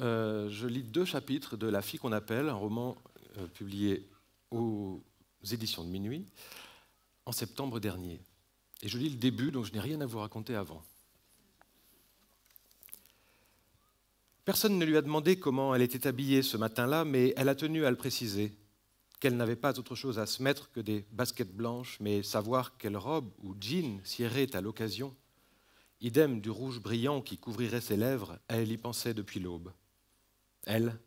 euh, je lis deux chapitres de La fille qu'on appelle, un roman euh, publié aux éditions de minuit en septembre dernier. Et je lis le début, donc je n'ai rien à vous raconter avant. Personne ne lui a demandé comment elle était habillée ce matin-là, mais elle a tenu à le préciser, qu'elle n'avait pas autre chose à se mettre que des baskets blanches, mais savoir quelle robe ou jean irait à l'occasion. Idem du rouge brillant qui couvrirait ses lèvres, elle y pensait depuis l'aube. Elle,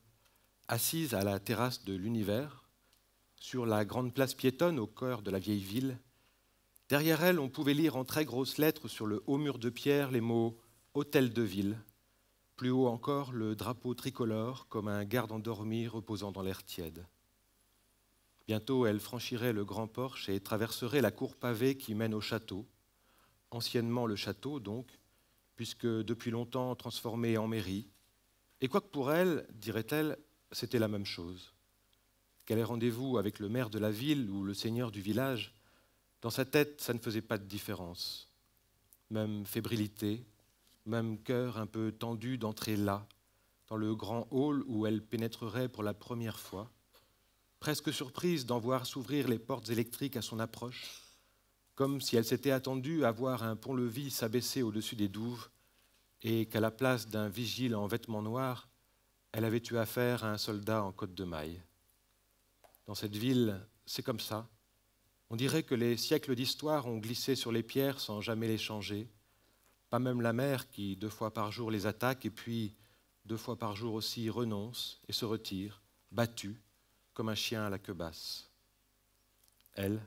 assise à la terrasse de l'univers, sur la grande place piétonne au cœur de la vieille ville, derrière elle, on pouvait lire en très grosses lettres sur le haut mur de pierre les mots Hôtel de ville plus haut encore, le drapeau tricolore, comme un garde endormi reposant dans l'air tiède. Bientôt, elle franchirait le grand porche et traverserait la cour pavée qui mène au château, anciennement le château donc, puisque depuis longtemps transformé en mairie. Et quoique pour elle, dirait-elle, c'était la même chose. Qu'elle ait rendez-vous avec le maire de la ville ou le seigneur du village, dans sa tête, ça ne faisait pas de différence. Même fébrilité, même cœur un peu tendu d'entrer là, dans le grand hall où elle pénétrerait pour la première fois, presque surprise d'en voir s'ouvrir les portes électriques à son approche, comme si elle s'était attendue à voir un pont-levis s'abaisser au-dessus des douves et qu'à la place d'un vigile en vêtements noirs, elle avait eu affaire à un soldat en côte de maille. Dans cette ville, c'est comme ça. On dirait que les siècles d'histoire ont glissé sur les pierres sans jamais les changer, pas même la mère qui, deux fois par jour, les attaque et puis, deux fois par jour aussi, renonce et se retire, battue, comme un chien à la queue basse. Elle,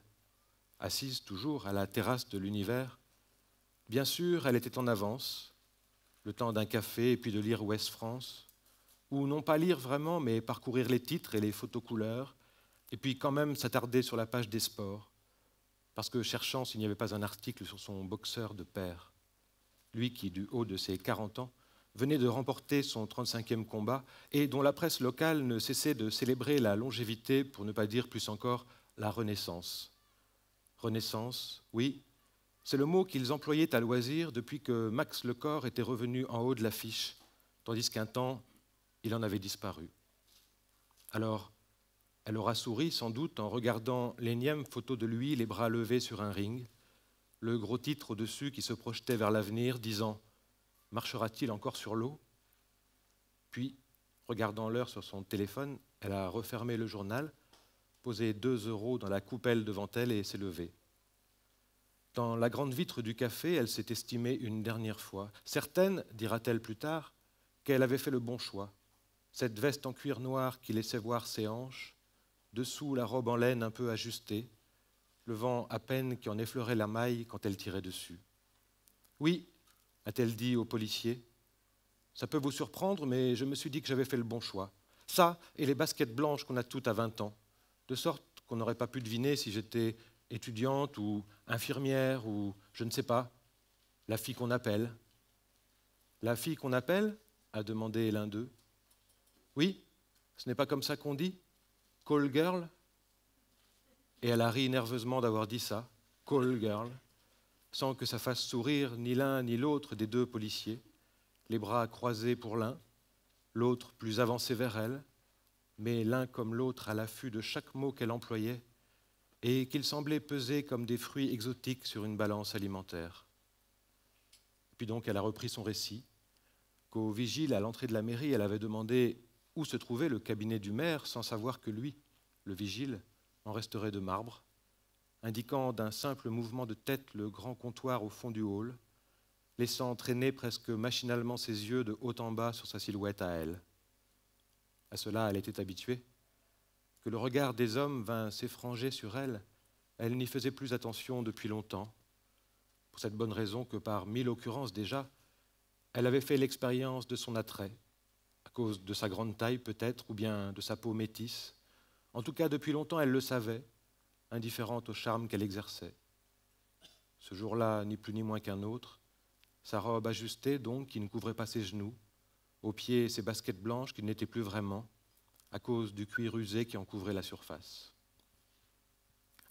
assise toujours à la terrasse de l'univers, bien sûr, elle était en avance, le temps d'un café et puis de lire Ouest France, ou non pas lire vraiment, mais parcourir les titres et les photos couleurs, et puis quand même s'attarder sur la page des sports, parce que cherchant s'il n'y avait pas un article sur son boxeur de père. Lui qui, du haut de ses 40 ans, venait de remporter son 35e combat et dont la presse locale ne cessait de célébrer la longévité, pour ne pas dire plus encore la renaissance. Renaissance, oui, c'est le mot qu'ils employaient à loisir depuis que Max Lecor était revenu en haut de l'affiche, tandis qu'un temps, il en avait disparu. Alors, elle aura souri sans doute en regardant l'énième photo de lui, les bras levés sur un ring, le gros titre au-dessus qui se projetait vers l'avenir, disant Marchera-t-il encore sur l'eau? Puis, regardant l'heure sur son téléphone, elle a refermé le journal, posé deux euros dans la coupelle devant elle et s'est levée. Dans la grande vitre du café, elle s'est estimée une dernière fois, certaine, dira-t-elle plus tard, qu'elle avait fait le bon choix. Cette veste en cuir noir qui laissait voir ses hanches, dessous la robe en laine un peu ajustée, le vent à peine qui en effleurait la maille quand elle tirait dessus. Oui, a-t-elle dit au policier, ça peut vous surprendre, mais je me suis dit que j'avais fait le bon choix. Ça et les baskets blanches qu'on a toutes à 20 ans, de sorte qu'on n'aurait pas pu deviner si j'étais étudiante ou infirmière ou je ne sais pas, la fille qu'on appelle. La fille qu'on appelle a demandé l'un d'eux. Oui, ce n'est pas comme ça qu'on dit Call girl et elle a ri nerveusement d'avoir dit ça, call girl, sans que ça fasse sourire ni l'un ni l'autre des deux policiers, les bras croisés pour l'un, l'autre plus avancé vers elle, mais l'un comme l'autre à l'affût de chaque mot qu'elle employait, et qu'ils semblaient peser comme des fruits exotiques sur une balance alimentaire. Puis donc elle a repris son récit, qu'au vigile à l'entrée de la mairie, elle avait demandé où se trouvait le cabinet du maire sans savoir que lui, le vigile, en resterait de marbre, indiquant d'un simple mouvement de tête le grand comptoir au fond du hall, laissant traîner presque machinalement ses yeux de haut en bas sur sa silhouette à elle. À cela, elle était habituée. Que le regard des hommes vint s'effranger sur elle, elle n'y faisait plus attention depuis longtemps, pour cette bonne raison que par mille occurrences déjà, elle avait fait l'expérience de son attrait, à cause de sa grande taille peut-être, ou bien de sa peau métisse, en tout cas, depuis longtemps, elle le savait, indifférente au charme qu'elle exerçait. Ce jour-là, ni plus ni moins qu'un autre, sa robe ajustée, donc, qui ne couvrait pas ses genoux, aux pieds ses baskets blanches qui n'étaient plus vraiment, à cause du cuir usé qui en couvrait la surface.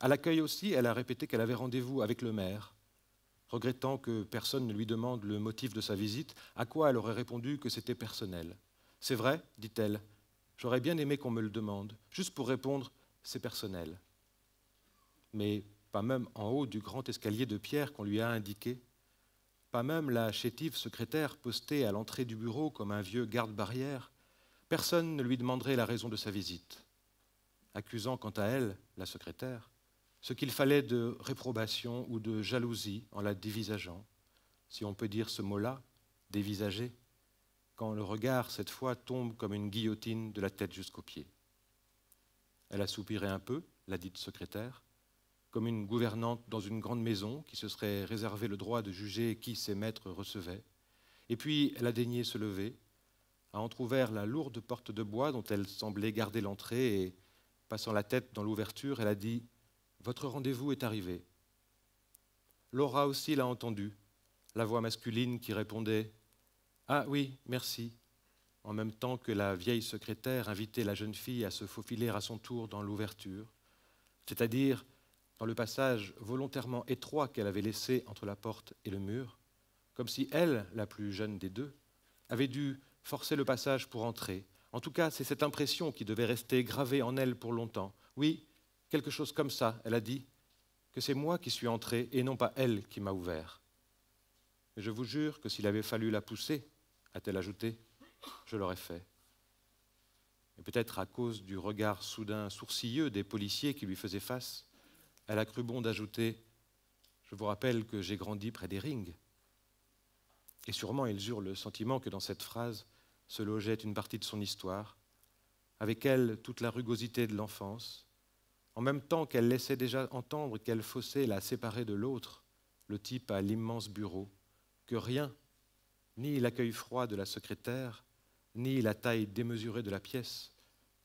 À l'accueil aussi, elle a répété qu'elle avait rendez-vous avec le maire, regrettant que personne ne lui demande le motif de sa visite, à quoi elle aurait répondu que c'était personnel. C'est vrai, dit-elle, j'aurais bien aimé qu'on me le demande, juste pour répondre, c'est personnel. Mais pas même en haut du grand escalier de pierre qu'on lui a indiqué, pas même la chétive secrétaire postée à l'entrée du bureau comme un vieux garde-barrière, personne ne lui demanderait la raison de sa visite, accusant quant à elle, la secrétaire, ce qu'il fallait de réprobation ou de jalousie en la dévisageant, si on peut dire ce mot-là, dévisager, quand le regard, cette fois, tombe comme une guillotine de la tête jusqu'aux pieds. Elle a soupiré un peu, la dite secrétaire, comme une gouvernante dans une grande maison qui se serait réservé le droit de juger qui ses maîtres recevaient. Et puis elle a daigné se lever, a entr'ouvert la lourde porte de bois dont elle semblait garder l'entrée et, passant la tête dans l'ouverture, elle a dit Votre rendez-vous est arrivé. Laura aussi l'a entendu, la voix masculine qui répondait Ah oui, merci, en même temps que la vieille secrétaire invitait la jeune fille à se faufiler à son tour dans l'ouverture, c'est-à-dire dans le passage volontairement étroit qu'elle avait laissé entre la porte et le mur, comme si elle, la plus jeune des deux, avait dû forcer le passage pour entrer. En tout cas, c'est cette impression qui devait rester gravée en elle pour longtemps. Oui, quelque chose comme ça, elle a dit, que c'est moi qui suis entré et non pas elle qui m'a ouvert. Je vous jure que s'il avait fallu la pousser, a-t-elle ajouté, je l'aurais fait. Et peut-être à cause du regard soudain sourcilleux des policiers qui lui faisaient face, elle a cru bon d'ajouter Je vous rappelle que j'ai grandi près des rings. Et sûrement ils eurent le sentiment que dans cette phrase se logeait une partie de son histoire, avec elle toute la rugosité de l'enfance, en même temps qu'elle laissait déjà entendre quel fossé la séparait de l'autre, le type à l'immense bureau, que rien, ni l'accueil froid de la secrétaire, ni la taille démesurée de la pièce,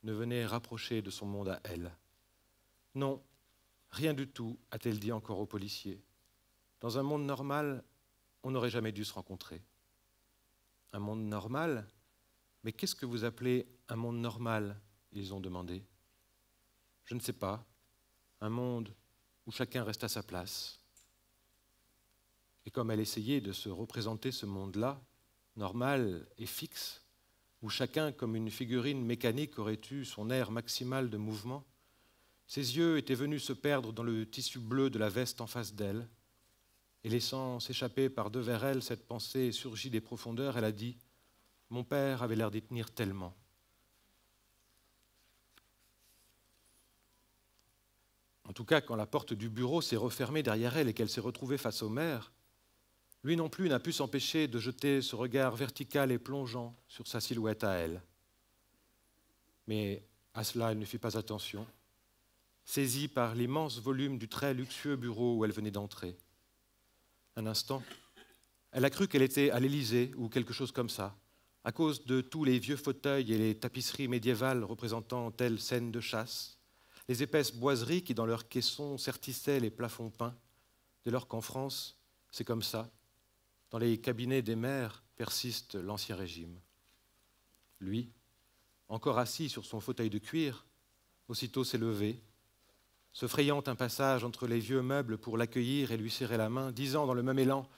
ne venait rapprocher de son monde à elle. Non, Rien du tout, a-t-elle dit encore au policier. Dans un monde normal, on n'aurait jamais dû se rencontrer. Un monde normal Mais qu'est-ce que vous appelez un monde normal Ils ont demandé. Je ne sais pas. Un monde où chacun reste à sa place. Et comme elle essayait de se représenter ce monde-là, normal et fixe, où chacun, comme une figurine mécanique, aurait eu son air maximal de mouvement, ses yeux étaient venus se perdre dans le tissu bleu de la veste en face d'elle, et laissant s'échapper par devers elle cette pensée surgie des profondeurs, elle a dit Mon père avait l'air d'y tenir tellement. En tout cas, quand la porte du bureau s'est refermée derrière elle et qu'elle s'est retrouvée face au maire, lui non plus n'a pu s'empêcher de jeter ce regard vertical et plongeant sur sa silhouette à elle. Mais à cela, elle ne fit pas attention saisie par l'immense volume du très luxueux bureau où elle venait d'entrer. Un instant, elle a cru qu'elle était à l'Élysée ou quelque chose comme ça, à cause de tous les vieux fauteuils et les tapisseries médiévales représentant telle scène de chasse, les épaisses boiseries qui dans leurs caissons sertissaient les plafonds peints, dès lors qu'en France, c'est comme ça. Dans les cabinets des maires persiste l'ancien régime. Lui, encore assis sur son fauteuil de cuir, aussitôt s'est levé, se frayant un passage entre les vieux meubles pour l'accueillir et lui serrer la main, disant dans le même élan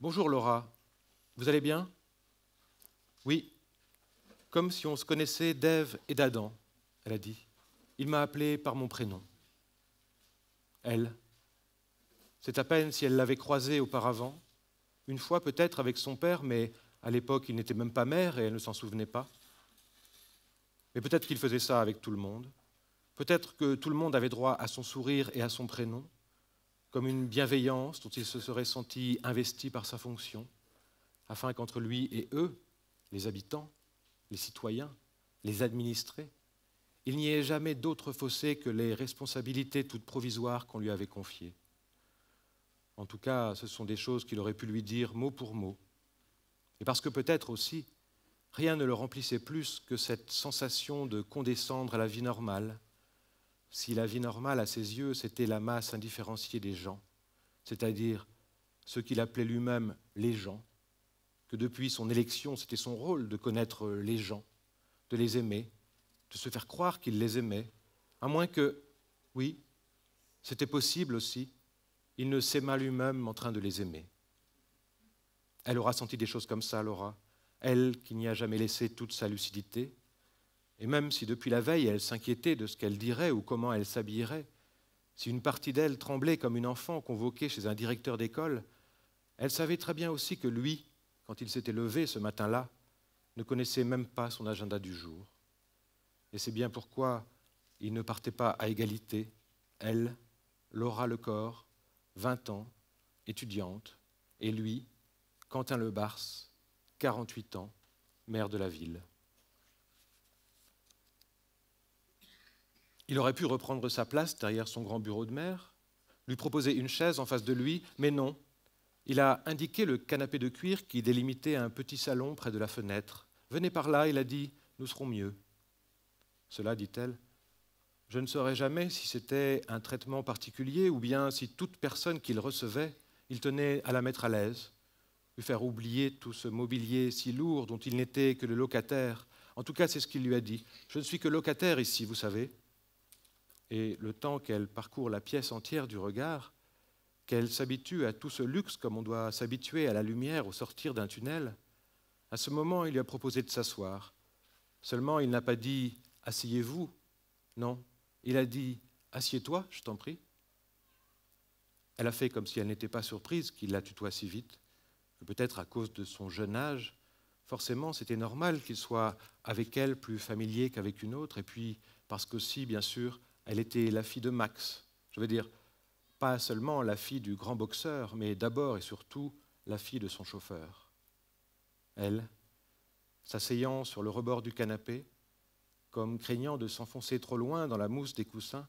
Bonjour Laura, vous allez bien? Oui, comme si on se connaissait d'Ève et d'Adam, elle a dit. Il m'a appelé par mon prénom. Elle, c'est à peine si elle l'avait croisé auparavant, une fois peut-être avec son père, mais à l'époque il n'était même pas mère et elle ne s'en souvenait pas. Mais peut-être qu'il faisait ça avec tout le monde. Peut-être que tout le monde avait droit à son sourire et à son prénom, comme une bienveillance dont il se serait senti investi par sa fonction, afin qu'entre lui et eux, les habitants, les citoyens, les administrés, il n'y ait jamais d'autre fossé que les responsabilités toutes provisoires qu'on lui avait confiées. En tout cas, ce sont des choses qu'il aurait pu lui dire mot pour mot. Et parce que peut-être aussi, rien ne le remplissait plus que cette sensation de condescendre à la vie normale, si la vie normale à ses yeux, c'était la masse indifférenciée des gens, c'est-à-dire ceux qu'il appelait lui-même les gens, que depuis son élection, c'était son rôle de connaître les gens, de les aimer, de se faire croire qu'il les aimait, à moins que, oui, c'était possible aussi, il ne s'aima lui-même en train de les aimer. Elle aura senti des choses comme ça, Laura, elle qui n'y a jamais laissé toute sa lucidité, et même si depuis la veille elle s'inquiétait de ce qu'elle dirait ou comment elle s'habillerait, si une partie d'elle tremblait comme une enfant convoquée chez un directeur d'école, elle savait très bien aussi que lui, quand il s'était levé ce matin-là, ne connaissait même pas son agenda du jour. Et c'est bien pourquoi il ne partait pas à égalité, elle, Laura Lecor, 20 ans, étudiante, et lui, Quentin Le Bars, 48 ans, maire de la ville. Il aurait pu reprendre sa place derrière son grand bureau de maire, lui proposer une chaise en face de lui, mais non. Il a indiqué le canapé de cuir qui délimitait un petit salon près de la fenêtre. Venez par là, il a dit, nous serons mieux. Cela, dit-elle, je ne saurais jamais si c'était un traitement particulier ou bien si toute personne qu'il recevait, il tenait à la mettre à l'aise, lui faire oublier tout ce mobilier si lourd dont il n'était que le locataire. En tout cas, c'est ce qu'il lui a dit. Je ne suis que locataire ici, vous savez et le temps qu'elle parcourt la pièce entière du regard, qu'elle s'habitue à tout ce luxe comme on doit s'habituer à la lumière au sortir d'un tunnel, à ce moment, il lui a proposé de s'asseoir. Seulement, il n'a pas dit Asseyez-vous. Non, il a dit Assieds-toi, je t'en prie. Elle a fait comme si elle n'était pas surprise qu'il la tutoie si vite, peut-être à cause de son jeune âge, forcément c'était normal qu'il soit avec elle plus familier qu'avec une autre, et puis parce qu'aussi, bien sûr, elle était la fille de Max. Je veux dire, pas seulement la fille du grand boxeur, mais d'abord et surtout la fille de son chauffeur. Elle, s'asseyant sur le rebord du canapé, comme craignant de s'enfoncer trop loin dans la mousse des coussins,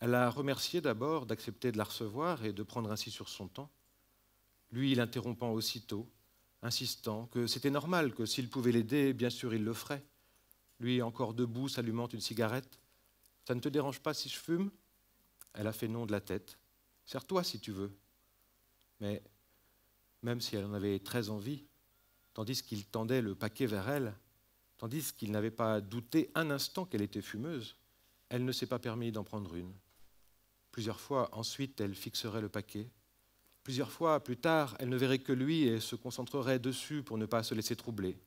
elle a remercié d'abord d'accepter de la recevoir et de prendre ainsi sur son temps, lui l'interrompant aussitôt, insistant que c'était normal, que s'il pouvait l'aider, bien sûr il le ferait, lui encore debout s'allumant une cigarette, ça ne te dérange pas si je fume? Elle a fait non de la tête. Serre-toi si tu veux. Mais même si elle en avait très envie, tandis qu'il tendait le paquet vers elle, tandis qu'il n'avait pas douté un instant qu'elle était fumeuse, elle ne s'est pas permis d'en prendre une. Plusieurs fois ensuite, elle fixerait le paquet. Plusieurs fois plus tard, elle ne verrait que lui et se concentrerait dessus pour ne pas se laisser troubler.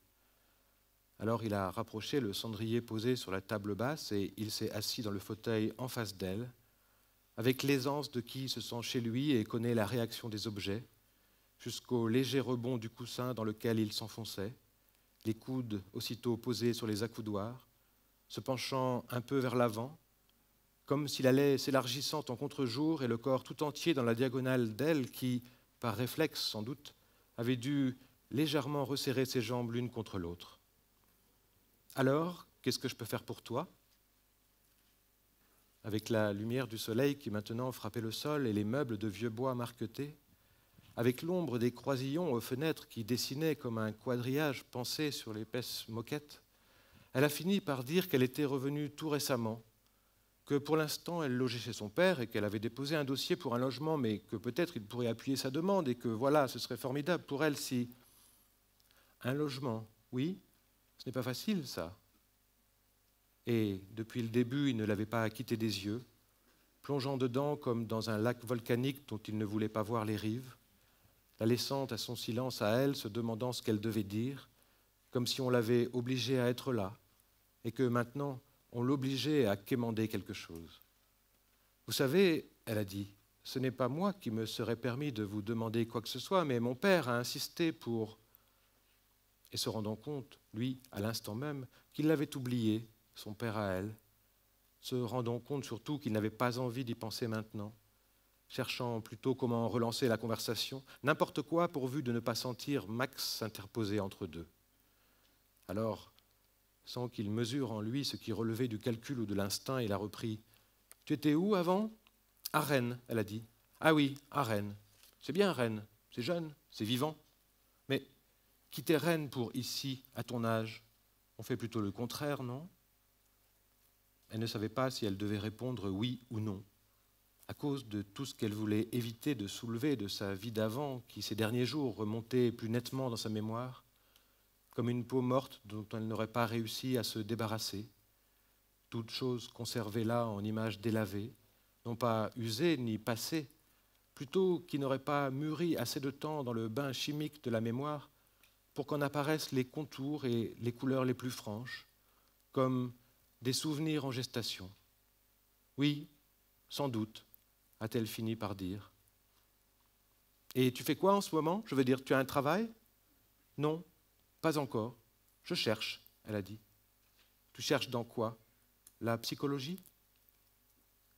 Alors il a rapproché le cendrier posé sur la table basse et il s'est assis dans le fauteuil en face d'elle, avec l'aisance de qui se sent chez lui et connaît la réaction des objets, jusqu'au léger rebond du coussin dans lequel il s'enfonçait, les coudes aussitôt posés sur les accoudoirs, se penchant un peu vers l'avant, comme s'il allait s'élargissant en contre-jour et le corps tout entier dans la diagonale d'elle qui, par réflexe sans doute, avait dû légèrement resserrer ses jambes l'une contre l'autre. Alors, qu'est-ce que je peux faire pour toi? Avec la lumière du soleil qui maintenant frappait le sol et les meubles de vieux bois marquetés, avec l'ombre des croisillons aux fenêtres qui dessinaient comme un quadrillage pensé sur l'épaisse moquette, elle a fini par dire qu'elle était revenue tout récemment, que pour l'instant elle logeait chez son père et qu'elle avait déposé un dossier pour un logement, mais que peut-être il pourrait appuyer sa demande et que voilà, ce serait formidable pour elle si... Un logement, oui, ce n'est pas facile, ça. Et depuis le début, il ne l'avait pas quitté des yeux, plongeant dedans comme dans un lac volcanique dont il ne voulait pas voir les rives, la laissant à son silence à elle, se demandant ce qu'elle devait dire, comme si on l'avait obligée à être là, et que maintenant on l'obligeait à quémander quelque chose. Vous savez, elle a dit, ce n'est pas moi qui me serais permis de vous demander quoi que ce soit, mais mon père a insisté pour et se rendant compte, lui, à l'instant même, qu'il l'avait oublié, son père à elle, se rendant compte surtout qu'il n'avait pas envie d'y penser maintenant, cherchant plutôt comment relancer la conversation, n'importe quoi pourvu de ne pas sentir Max s'interposer entre deux. Alors, sans qu'il mesure en lui ce qui relevait du calcul ou de l'instinct, il a repris Tu étais où avant À Rennes, elle a dit. Ah oui, à Rennes. C'est bien Rennes, c'est jeune, c'est vivant. Mais Quitter Rennes pour ici, à ton âge, on fait plutôt le contraire, non? Elle ne savait pas si elle devait répondre oui ou non, à cause de tout ce qu'elle voulait éviter de soulever de sa vie d'avant, qui ces derniers jours remontait plus nettement dans sa mémoire, comme une peau morte dont elle n'aurait pas réussi à se débarrasser, toute chose conservée là en image délavée, non pas usée ni passée, plutôt qui n'aurait pas mûri assez de temps dans le bain chimique de la mémoire pour qu'en apparaissent les contours et les couleurs les plus franches, comme des souvenirs en gestation. Oui, sans doute, a-t-elle fini par dire. Et tu fais quoi en ce moment? Je veux dire, tu as un travail? Non, pas encore. Je cherche, elle a dit. Tu cherches dans quoi? La psychologie?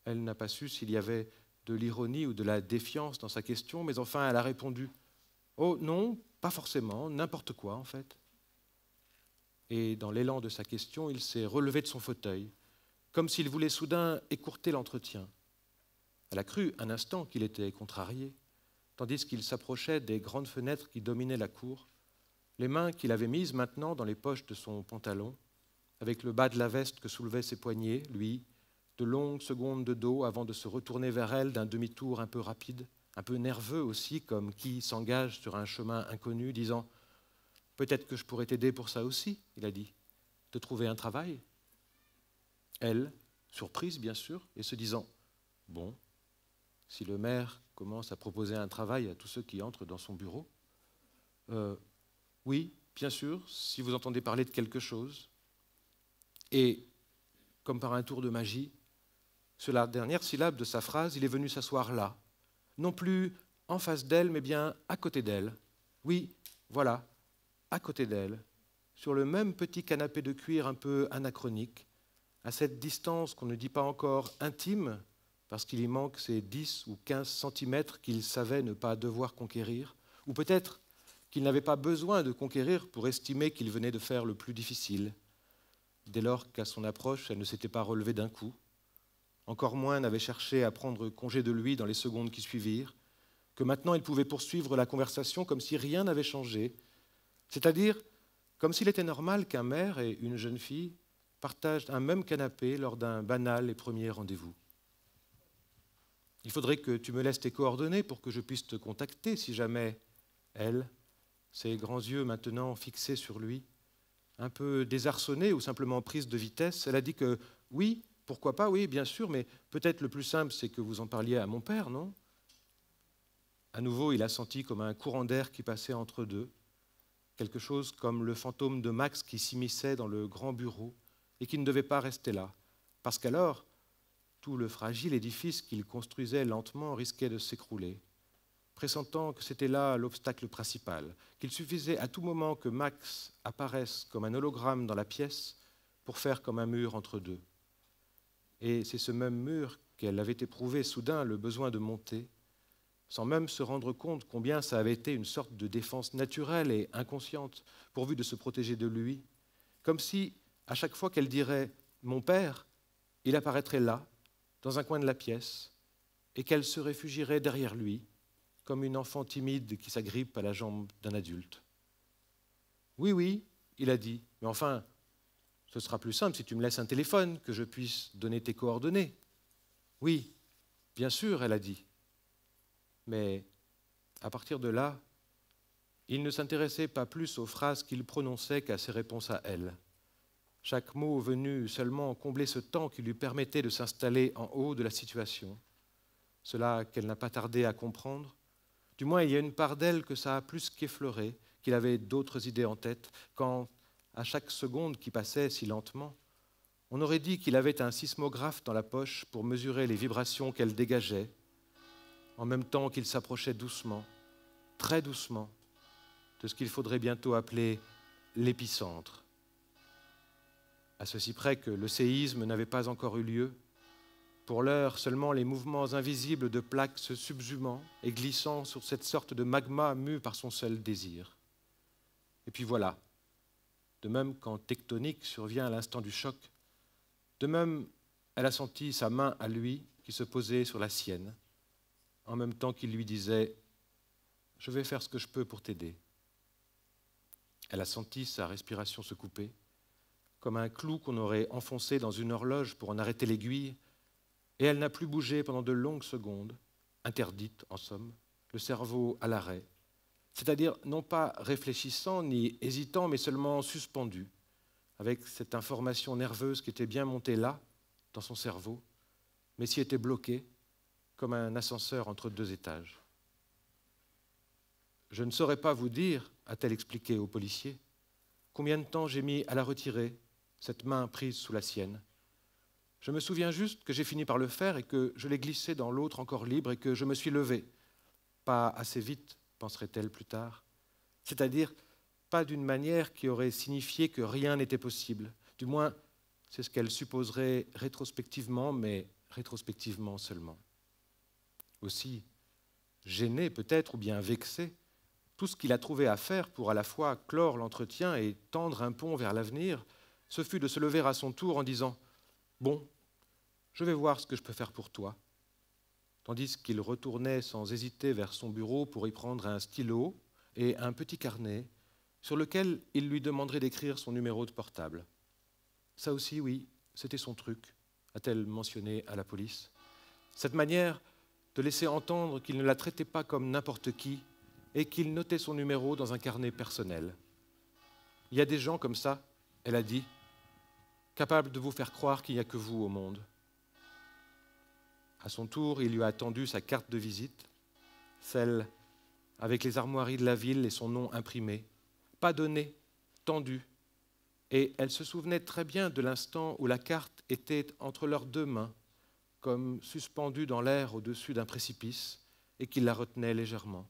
Elle n'a pas su s'il y avait de l'ironie ou de la défiance dans sa question, mais enfin elle a répondu Oh non, pas forcément, n'importe quoi en fait. Et dans l'élan de sa question, il s'est relevé de son fauteuil, comme s'il voulait soudain écourter l'entretien. Elle a cru un instant qu'il était contrarié, tandis qu'il s'approchait des grandes fenêtres qui dominaient la cour, les mains qu'il avait mises maintenant dans les poches de son pantalon, avec le bas de la veste que soulevaient ses poignets, lui, de longues secondes de dos avant de se retourner vers elle d'un demi-tour un peu rapide, un peu nerveux aussi, comme qui s'engage sur un chemin inconnu, disant Peut-être que je pourrais t'aider pour ça aussi, il a dit, te trouver un travail. Elle, surprise bien sûr, et se disant Bon, si le maire commence à proposer un travail à tous ceux qui entrent dans son bureau, euh, oui, bien sûr, si vous entendez parler de quelque chose. Et, comme par un tour de magie, sur la dernière syllabe de sa phrase, il est venu s'asseoir là, non plus en face d'elle, mais bien à côté d'elle. Oui, voilà, à côté d'elle, sur le même petit canapé de cuir un peu anachronique, à cette distance qu'on ne dit pas encore intime, parce qu'il y manque ces 10 ou 15 centimètres qu'il savait ne pas devoir conquérir, ou peut-être qu'il n'avait pas besoin de conquérir pour estimer qu'il venait de faire le plus difficile, dès lors qu'à son approche, elle ne s'était pas relevée d'un coup, encore moins n'avait cherché à prendre congé de lui dans les secondes qui suivirent, que maintenant il pouvait poursuivre la conversation comme si rien n'avait changé, c'est-à-dire comme s'il était normal qu'un maire et une jeune fille partagent un même canapé lors d'un banal et premier rendez-vous. Il faudrait que tu me laisses tes coordonnées pour que je puisse te contacter si jamais elle, ses grands yeux maintenant fixés sur lui, un peu désarçonnée ou simplement prise de vitesse, elle a dit que oui, pourquoi pas, oui, bien sûr, mais peut-être le plus simple, c'est que vous en parliez à mon père, non? À nouveau, il a senti comme un courant d'air qui passait entre deux, quelque chose comme le fantôme de Max qui s'immisçait dans le grand bureau et qui ne devait pas rester là, parce qu'alors, tout le fragile édifice qu'il construisait lentement risquait de s'écrouler, pressentant que c'était là l'obstacle principal, qu'il suffisait à tout moment que Max apparaisse comme un hologramme dans la pièce pour faire comme un mur entre deux. Et c'est ce même mur qu'elle avait éprouvé soudain le besoin de monter, sans même se rendre compte combien ça avait été une sorte de défense naturelle et inconsciente, pourvu de se protéger de lui, comme si, à chaque fois qu'elle dirait Mon père, il apparaîtrait là, dans un coin de la pièce, et qu'elle se réfugierait derrière lui, comme une enfant timide qui s'agrippe à la jambe d'un adulte. Oui, oui, il a dit, mais enfin, ce sera plus simple si tu me laisses un téléphone, que je puisse donner tes coordonnées. Oui, bien sûr, elle a dit. Mais à partir de là, il ne s'intéressait pas plus aux phrases qu'il prononçait qu'à ses réponses à elle. Chaque mot venu seulement combler ce temps qui lui permettait de s'installer en haut de la situation. Cela qu'elle n'a pas tardé à comprendre. Du moins, il y a une part d'elle que ça a plus qu'effleuré, qu'il avait d'autres idées en tête, quand à chaque seconde qui passait si lentement, on aurait dit qu'il avait un sismographe dans la poche pour mesurer les vibrations qu'elle dégageait, en même temps qu'il s'approchait doucement, très doucement, de ce qu'il faudrait bientôt appeler l'épicentre. À ceci près que le séisme n'avait pas encore eu lieu, pour l'heure, seulement les mouvements invisibles de plaques se subsumant et glissant sur cette sorte de magma mu par son seul désir. Et puis voilà, de même quand tectonique survient à l'instant du choc, de même elle a senti sa main à lui qui se posait sur la sienne, en même temps qu'il lui disait ⁇ Je vais faire ce que je peux pour t'aider ⁇ Elle a senti sa respiration se couper, comme un clou qu'on aurait enfoncé dans une horloge pour en arrêter l'aiguille, et elle n'a plus bougé pendant de longues secondes, interdite en somme, le cerveau à l'arrêt, c'est-à-dire non pas réfléchissant ni hésitant, mais seulement suspendu, avec cette information nerveuse qui était bien montée là, dans son cerveau, mais s'y était bloquée, comme un ascenseur entre deux étages. Je ne saurais pas vous dire, a-t-elle expliqué au policier, combien de temps j'ai mis à la retirer, cette main prise sous la sienne. Je me souviens juste que j'ai fini par le faire et que je l'ai glissé dans l'autre encore libre et que je me suis levé. Pas assez vite, penserait-elle plus tard. C'est-à-dire pas d'une manière qui aurait signifié que rien n'était possible. Du moins, c'est ce qu'elle supposerait rétrospectivement, mais rétrospectivement seulement. Aussi, gêné peut-être ou bien vexé, tout ce qu'il a trouvé à faire pour à la fois clore l'entretien et tendre un pont vers l'avenir, ce fut de se lever à son tour en disant Bon, je vais voir ce que je peux faire pour toi. Tandis qu'il retournait sans hésiter vers son bureau pour y prendre un stylo et un petit carnet sur lequel il lui demanderait d'écrire son numéro de portable. Ça aussi, oui, c'était son truc, a-t-elle mentionné à la police. Cette manière de laisser entendre qu'il ne la traitait pas comme n'importe qui et qu'il notait son numéro dans un carnet personnel. Il y a des gens comme ça, elle a dit, capables de vous faire croire qu'il n'y a que vous au monde. À son tour, il lui a tendu sa carte de visite, celle avec les armoiries de la ville et son nom imprimé, pas donné, tendu, et elle se souvenait très bien de l'instant où la carte était entre leurs deux mains, comme suspendue dans l'air au-dessus d'un précipice, et qu'il la retenait légèrement.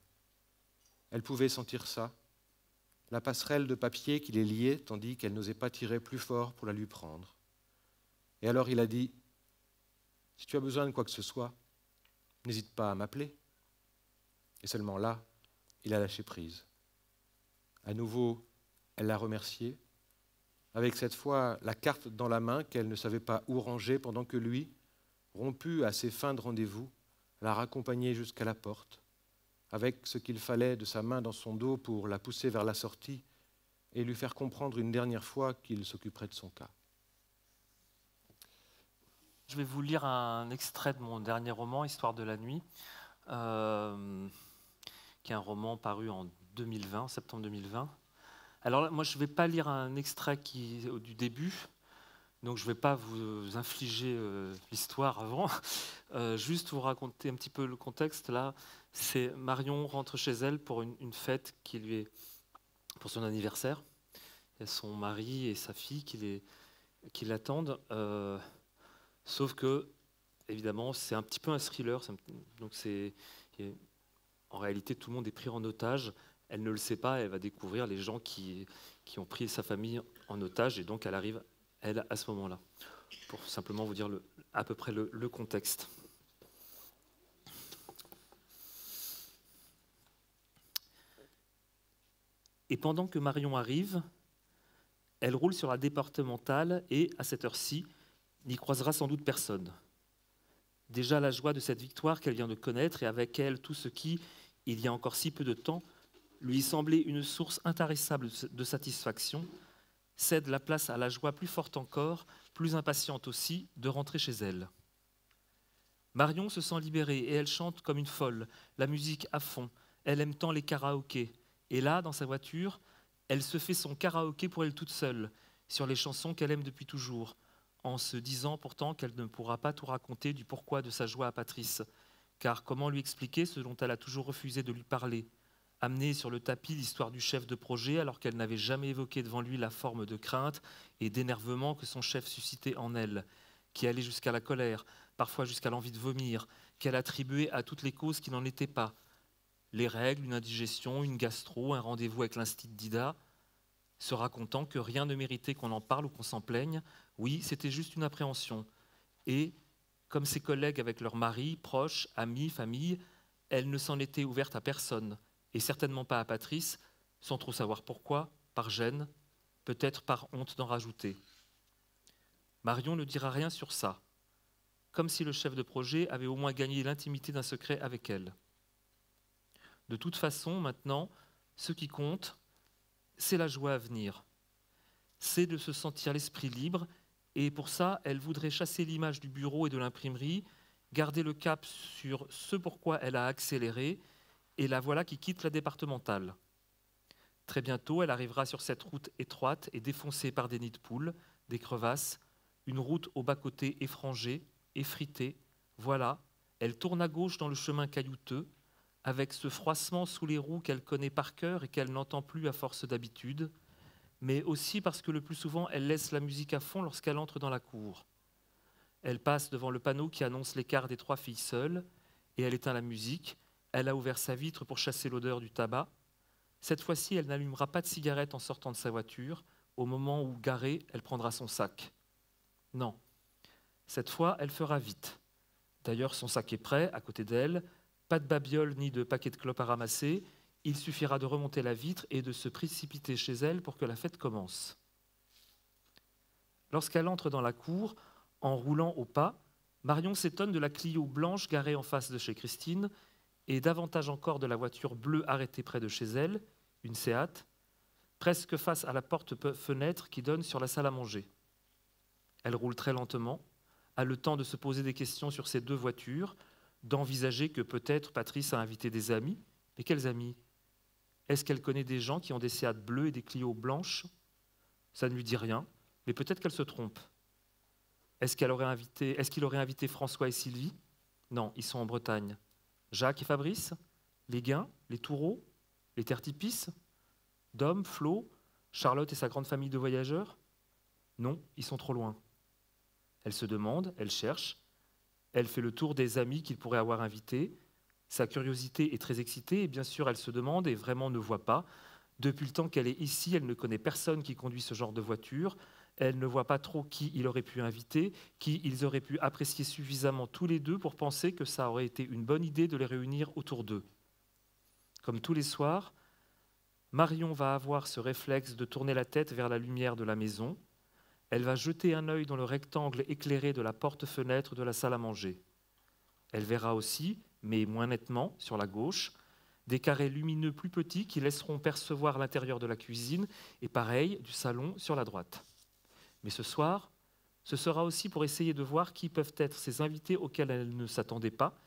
Elle pouvait sentir ça, la passerelle de papier qui les liait, tandis qu'elle n'osait pas tirer plus fort pour la lui prendre. Et alors il a dit, si tu as besoin de quoi que ce soit, n'hésite pas à m'appeler. Et seulement là, il a lâché prise. À nouveau, elle l'a remercié, avec cette fois la carte dans la main qu'elle ne savait pas où ranger pendant que lui, rompu à ses fins de rendez-vous, la raccompagnait jusqu'à la porte, avec ce qu'il fallait de sa main dans son dos pour la pousser vers la sortie et lui faire comprendre une dernière fois qu'il s'occuperait de son cas. Je vais vous lire un extrait de mon dernier roman, Histoire de la nuit, euh, qui est un roman paru en 2020, en septembre 2020. Alors moi, je ne vais pas lire un extrait qui, du début, donc je ne vais pas vous infliger euh, l'histoire avant, euh, juste vous raconter un petit peu le contexte. Là, c'est Marion rentre chez elle pour une, fête qui lui est pour son anniversaire. Il y a son mari et sa fille qui, l'attendent. Euh, sauf que, évidemment, c'est un petit peu un thriller. Donc c'est en réalité tout le monde est pris en otage elle ne le sait pas, elle va découvrir les gens qui, qui ont pris sa famille en otage, et donc elle arrive, elle, à ce moment-là, pour simplement vous dire à peu près le contexte. Et pendant que Marion arrive, elle roule sur la départementale et, à cette heure-ci, n'y croisera sans doute personne. Déjà la joie de cette victoire qu'elle vient de connaître et avec elle tout ce qui, il y a encore si peu de temps, lui semblait une source intarissable de satisfaction, cède la place à la joie plus forte encore, plus impatiente aussi, de rentrer chez elle. Marion se sent libérée et elle chante comme une folle, la musique à fond. Elle aime tant les karaokés. Et là, dans sa voiture, elle se fait son karaoké pour elle toute seule, sur les chansons qu'elle aime depuis toujours, en se disant pourtant qu'elle ne pourra pas tout raconter du pourquoi de sa joie à Patrice, car comment lui expliquer ce dont elle a toujours refusé de lui parler? Amener sur le tapis l'histoire du chef de projet alors qu'elle n'avait jamais évoqué devant lui la forme de crainte et d'énervement que son chef suscitait en elle, qui allait jusqu'à la colère, parfois jusqu'à l'envie de vomir, qu'elle attribuait à toutes les causes qui n'en étaient pas. Les règles, une indigestion, une gastro, un rendez-vous avec l'instit d'Ida, se racontant que rien ne méritait qu'on en parle ou qu'on s'en plaigne. Oui, c'était juste une appréhension. Et, comme ses collègues avec leurs maris, proches, amis, famille, elle ne s'en était ouverte à personne et certainement pas à Patrice, sans trop savoir pourquoi, par gêne, peut-être par honte d'en rajouter. Marion ne dira rien sur ça, comme si le chef de projet avait au moins gagné l'intimité d'un secret avec elle. De toute façon, maintenant, ce qui compte, c'est la joie à venir. C'est de se sentir l'esprit libre, et pour ça, elle voudrait chasser l'image du bureau et de l'imprimerie, garder le cap sur ce pourquoi elle a accéléré, et la voilà qui quitte la départementale. Très bientôt, elle arrivera sur cette route étroite et défoncée par des nids de poules, des crevasses, une route au bas-côté effrangée, effritée. Voilà, elle tourne à gauche dans le chemin caillouteux, avec ce froissement sous les roues qu'elle connaît par cœur et qu'elle n'entend plus à force d'habitude, mais aussi parce que le plus souvent elle laisse la musique à fond lorsqu'elle entre dans la cour. Elle passe devant le panneau qui annonce l'écart des trois filles seules, et elle éteint la musique, elle a ouvert sa vitre pour chasser l'odeur du tabac. Cette fois-ci, elle n'allumera pas de cigarette en sortant de sa voiture, au moment où, garée, elle prendra son sac. Non, cette fois, elle fera vite. D'ailleurs, son sac est prêt, à côté d'elle, pas de babiole ni de paquet de clopes à ramasser. Il suffira de remonter la vitre et de se précipiter chez elle pour que la fête commence. Lorsqu'elle entre dans la cour, en roulant au pas, Marion s'étonne de la Clio blanche garée en face de chez Christine et davantage encore de la voiture bleue arrêtée près de chez elle, une Seat, presque face à la porte-fenêtre qui donne sur la salle à manger. Elle roule très lentement, a le temps de se poser des questions sur ces deux voitures, d'envisager que peut-être Patrice a invité des amis. Mais quels amis? Est-ce qu'elle connaît des gens qui ont des Seat bleus et des Clio blanches? Ça ne lui dit rien, mais peut-être qu'elle se trompe. Est-ce qu'il aurait, invité, est aurait invité François et Sylvie? Non, ils sont en Bretagne. Jacques et Fabrice Les Guins Les Toureaux Les Tertipis Dom, Flo Charlotte et sa grande famille de voyageurs? Non, ils sont trop loin. Elle se demande, elle cherche, elle fait le tour des amis qu'il pourrait avoir invités. Sa curiosité est très excitée et bien sûr elle se demande et vraiment ne voit pas. Depuis le temps qu'elle est ici, elle ne connaît personne qui conduit ce genre de voiture. Elle ne voit pas trop qui il aurait pu inviter, qui ils auraient pu apprécier suffisamment tous les deux pour penser que ça aurait été une bonne idée de les réunir autour d'eux. Comme tous les soirs, Marion va avoir ce réflexe de tourner la tête vers la lumière de la maison. Elle va jeter un œil dans le rectangle éclairé de la porte-fenêtre de la salle à manger. Elle verra aussi, mais moins nettement, sur la gauche, des carrés lumineux plus petits qui laisseront percevoir l'intérieur de la cuisine, et pareil du salon sur la droite. Mais ce soir, ce sera aussi pour essayer de voir qui peuvent être ces invités auxquels elle ne s'attendait pas,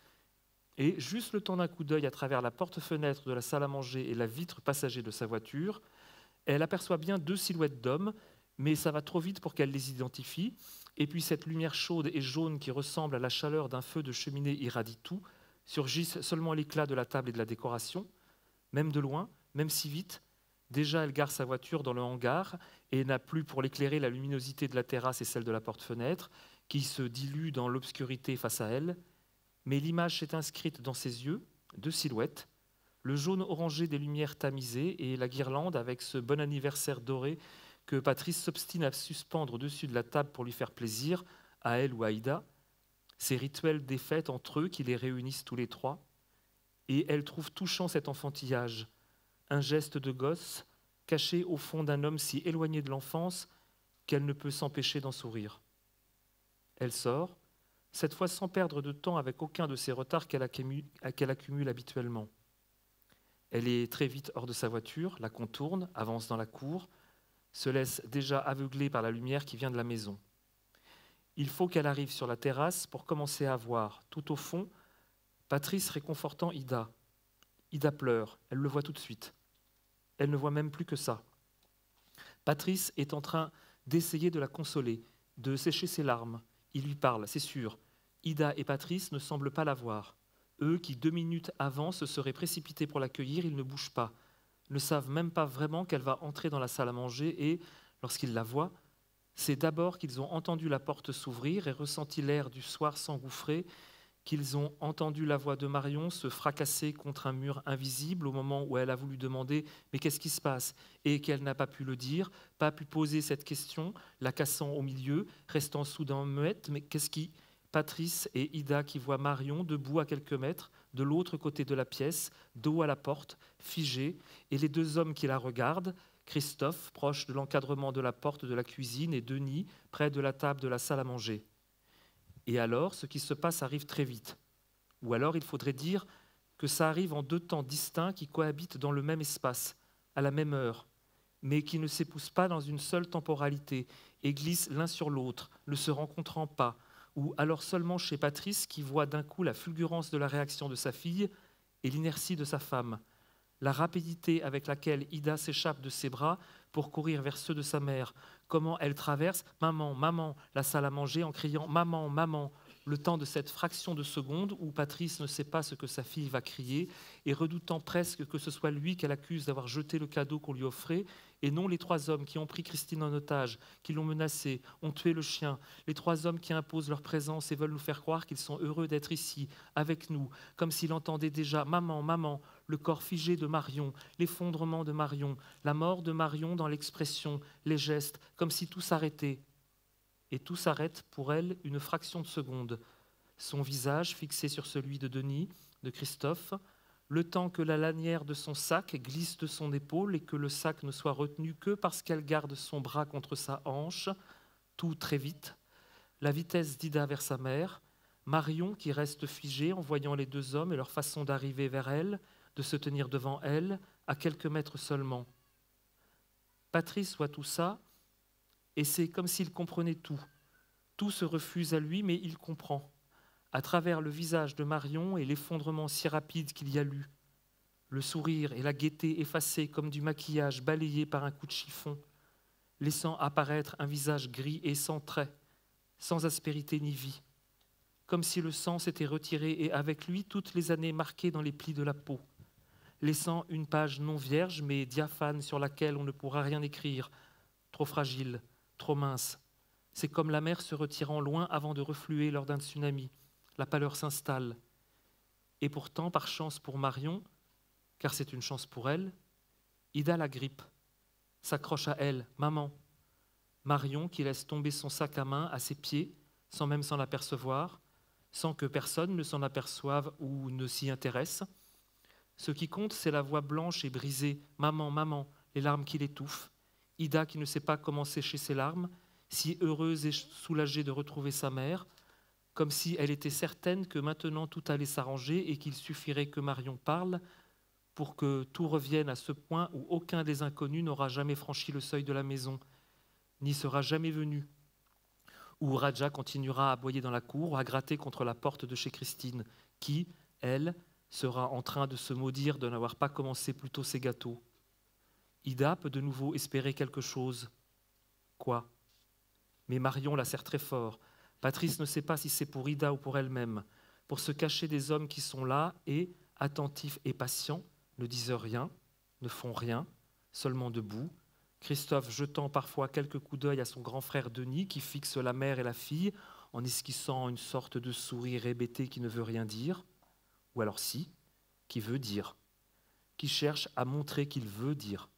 et juste le temps d'un coup d'œil à travers la porte-fenêtre de la salle à manger et la vitre passager de sa voiture, elle aperçoit bien deux silhouettes d'hommes mais ça va trop vite pour qu'elle les identifie. Et puis cette lumière chaude et jaune qui ressemble à la chaleur d'un feu de cheminée irradie tout, surgissent seulement l'éclat de la table et de la décoration, même de loin, même si vite. Déjà, elle gare sa voiture dans le hangar et n'a plus pour l'éclairer la luminosité de la terrasse et celle de la porte-fenêtre, qui se dilue dans l'obscurité face à elle. Mais l'image s'est inscrite dans ses yeux, deux silhouettes, le jaune orangé des lumières tamisées et la guirlande avec ce bon anniversaire doré que Patrice s'obstine à suspendre au-dessus de la table pour lui faire plaisir, à elle ou à Ida, ces rituels des fêtes entre eux qui les réunissent tous les trois, et elle trouve touchant cet enfantillage, un geste de gosse caché au fond d'un homme si éloigné de l'enfance qu'elle ne peut s'empêcher d'en sourire. Elle sort, cette fois sans perdre de temps avec aucun de ces retards qu'elle accumule, habituellement. Elle est très vite hors de sa voiture, la contourne, avance dans la cour, se laisse déjà aveugler par la lumière qui vient de la maison. Il faut qu'elle arrive sur la terrasse pour commencer à voir, tout au fond, Patrice réconfortant Ida. Ida pleure, elle le voit tout de suite. Elle ne voit même plus que ça. Patrice est en train d'essayer de la consoler, de sécher ses larmes. Il lui parle, c'est sûr. Ida et Patrice ne semblent pas la voir. Eux qui, deux minutes avant, se seraient précipités pour l'accueillir, ils ne bougent pas ne savent même pas vraiment qu'elle va entrer dans la salle à manger et, lorsqu'ils la voient, c'est d'abord qu'ils ont entendu la porte s'ouvrir et ressenti l'air du soir s'engouffrer, qu'ils ont entendu la voix de Marion se fracasser contre un mur invisible au moment où elle a voulu demander Mais qu'est-ce qui se passe? Et qu'elle n'a pas pu le dire, pas pu poser cette question, la cassant au milieu, restant soudain muette Mais qu'est-ce qui? Patrice et Ida qui voient Marion debout à quelques mètres, de l'autre côté de la pièce, dos à la porte, figée, et les deux hommes qui la regardent, Christophe, proche de l'encadrement de la porte de la cuisine, et Denis, près de la table de la salle à manger. Et alors, ce qui se passe arrive très vite. Ou alors, il faudrait dire que ça arrive en deux temps distincts qui cohabitent dans le même espace, à la même heure, mais qui ne s'épousent pas dans une seule temporalité et glissent l'un sur l'autre, ne se rencontrant pas, ou alors seulement chez Patrice qui voit d'un coup la fulgurance de la réaction de sa fille et l'inertie de sa femme, la rapidité avec laquelle Ida s'échappe de ses bras pour courir vers ceux de sa mère, comment elle traverse. Maman, maman, la salle à manger en criant Maman, maman, le temps de cette fraction de seconde où Patrice ne sait pas ce que sa fille va crier, et redoutant presque que ce soit lui qu'elle accuse d'avoir jeté le cadeau qu'on lui offrait, et non les trois hommes qui ont pris Christine en otage, qui l'ont menacée, ont tué le chien, les trois hommes qui imposent leur présence et veulent nous faire croire qu'ils sont heureux d'être ici, avec nous, comme s'il entendait déjà Maman, maman, le corps figé de Marion, l'effondrement de Marion, la mort de Marion dans l'expression, les gestes, comme si tout s'arrêtait et tout s'arrête pour elle une fraction de seconde. Son visage fixé sur celui de Denis, de Christophe, le temps que la lanière de son sac glisse de son épaule et que le sac ne soit retenu que parce qu'elle garde son bras contre sa hanche, tout très vite, la vitesse d'Ida vers sa mère, Marion qui reste figée en voyant les deux hommes et leur façon d'arriver vers elle, de se tenir devant elle, à quelques mètres seulement. Patrice voit tout ça, et c'est comme s'il comprenait tout. Tout se refuse à lui, mais il comprend. À travers le visage de Marion et l'effondrement si rapide qu'il y a lu, le sourire et la gaieté effacés comme du maquillage balayé par un coup de chiffon, laissant apparaître un visage gris et sans traits, sans aspérité ni vie, comme si le sang s'était retiré et avec lui toutes les années marquées dans les plis de la peau, laissant une page non vierge mais diaphane sur laquelle on ne pourra rien écrire, trop fragile, trop mince. C'est comme la mer se retirant loin avant de refluer lors d'un tsunami. La pâleur s'installe. Et pourtant, par chance pour Marion, car c'est une chance pour elle, Ida la grippe, s'accroche à elle, maman. Marion qui laisse tomber son sac à main à ses pieds, sans même s'en apercevoir, sans que personne ne s'en aperçoive ou ne s'y intéresse. Ce qui compte, c'est la voix blanche et brisée, maman, maman, les larmes qui l'étouffent, Ida qui ne sait pas comment sécher ses larmes, si heureuse et soulagée de retrouver sa mère, comme si elle était certaine que maintenant tout allait s'arranger et qu'il suffirait que Marion parle pour que tout revienne à ce point où aucun des inconnus n'aura jamais franchi le seuil de la maison, n'y sera jamais venu, où Raja continuera à aboyer dans la cour, à gratter contre la porte de chez Christine, qui, elle, sera en train de se maudire de n'avoir pas commencé plus tôt ses gâteaux. Ida peut de nouveau espérer quelque chose. Quoi? Mais Marion la serre très fort. Patrice ne sait pas si c'est pour Ida ou pour elle-même. Pour se cacher des hommes qui sont là et, attentifs et patients, ne disent rien, ne font rien, seulement debout. Christophe jetant parfois quelques coups d'œil à son grand frère Denis qui fixe la mère et la fille en esquissant une sorte de sourire hébété qui ne veut rien dire. Ou alors si, qui veut dire, qui cherche à montrer qu'il veut dire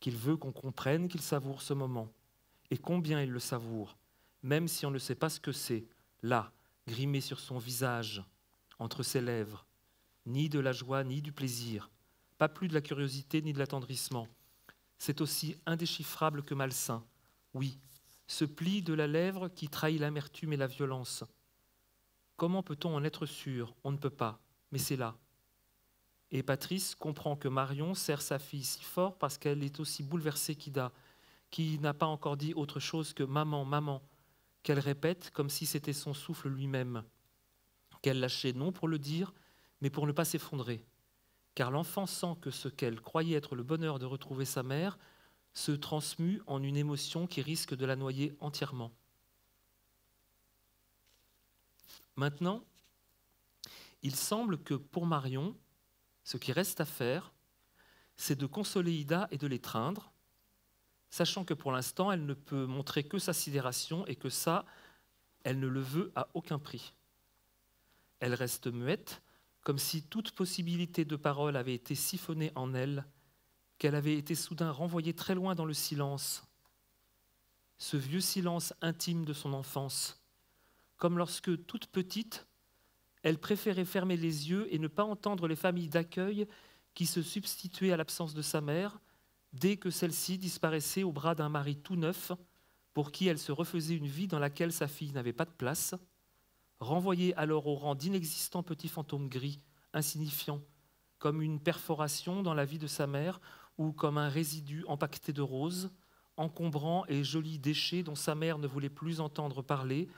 qu'il veut qu'on comprenne qu'il savoure ce moment, et combien il le savoure, même si on ne sait pas ce que c'est, là, grimé sur son visage, entre ses lèvres, ni de la joie ni du plaisir, pas plus de la curiosité ni de l'attendrissement. C'est aussi indéchiffrable que malsain. Oui, ce pli de la lèvre qui trahit l'amertume et la violence. Comment peut-on en être sûr? On ne peut pas, mais c'est là. Et Patrice comprend que Marion serre sa fille si fort parce qu'elle est aussi bouleversée qu'Ida, qui n'a pas encore dit autre chose que maman, maman, qu'elle répète comme si c'était son souffle lui-même, qu'elle lâchait non pour le dire, mais pour ne pas s'effondrer. Car l'enfant sent que ce qu'elle croyait être le bonheur de retrouver sa mère se transmue en une émotion qui risque de la noyer entièrement. Maintenant, il semble que pour Marion, ce qui reste à faire, c'est de consoler Ida et de l'étreindre, sachant que pour l'instant, elle ne peut montrer que sa sidération et que ça, elle ne le veut à aucun prix. Elle reste muette, comme si toute possibilité de parole avait été siphonnée en elle, qu'elle avait été soudain renvoyée très loin dans le silence, ce vieux silence intime de son enfance, comme lorsque, toute petite, elle préférait fermer les yeux et ne pas entendre les familles d'accueil qui se substituaient à l'absence de sa mère dès que celle-ci disparaissait au bras d'un mari tout neuf pour qui elle se refaisait une vie dans laquelle sa fille n'avait pas de place, renvoyée alors au rang d'inexistants petits fantômes gris, insignifiants, comme une perforation dans la vie de sa mère ou comme un résidu empaqueté de roses, encombrant et joli déchet dont sa mère ne voulait plus entendre parler,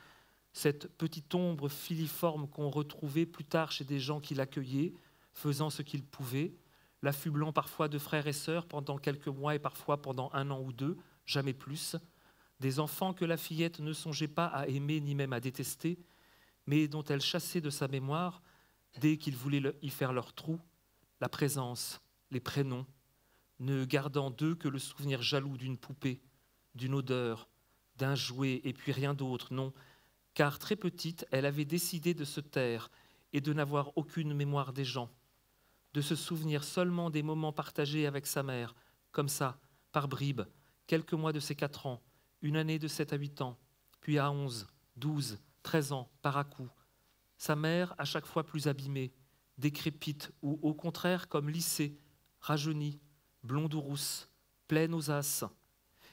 cette petite ombre filiforme qu'on retrouvait plus tard chez des gens qui l'accueillaient, faisant ce qu'ils pouvaient, l'affublant parfois de frères et sœurs pendant quelques mois et parfois pendant un an ou deux, jamais plus, des enfants que la fillette ne songeait pas à aimer ni même à détester, mais dont elle chassait de sa mémoire, dès qu'il voulait y faire leur trou, la présence, les prénoms, ne gardant d'eux que le souvenir jaloux d'une poupée, d'une odeur, d'un jouet, et puis rien d'autre, non, car très petite, elle avait décidé de se taire et de n'avoir aucune mémoire des gens, de se souvenir seulement des moments partagés avec sa mère, comme ça, par bribes, quelques mois de ses quatre ans, une année de sept à huit ans, puis à onze, douze, treize ans, par à coup. Sa mère, à chaque fois plus abîmée, décrépite, ou au contraire comme lissée, rajeunie, blonde ou rousse, pleine aux as.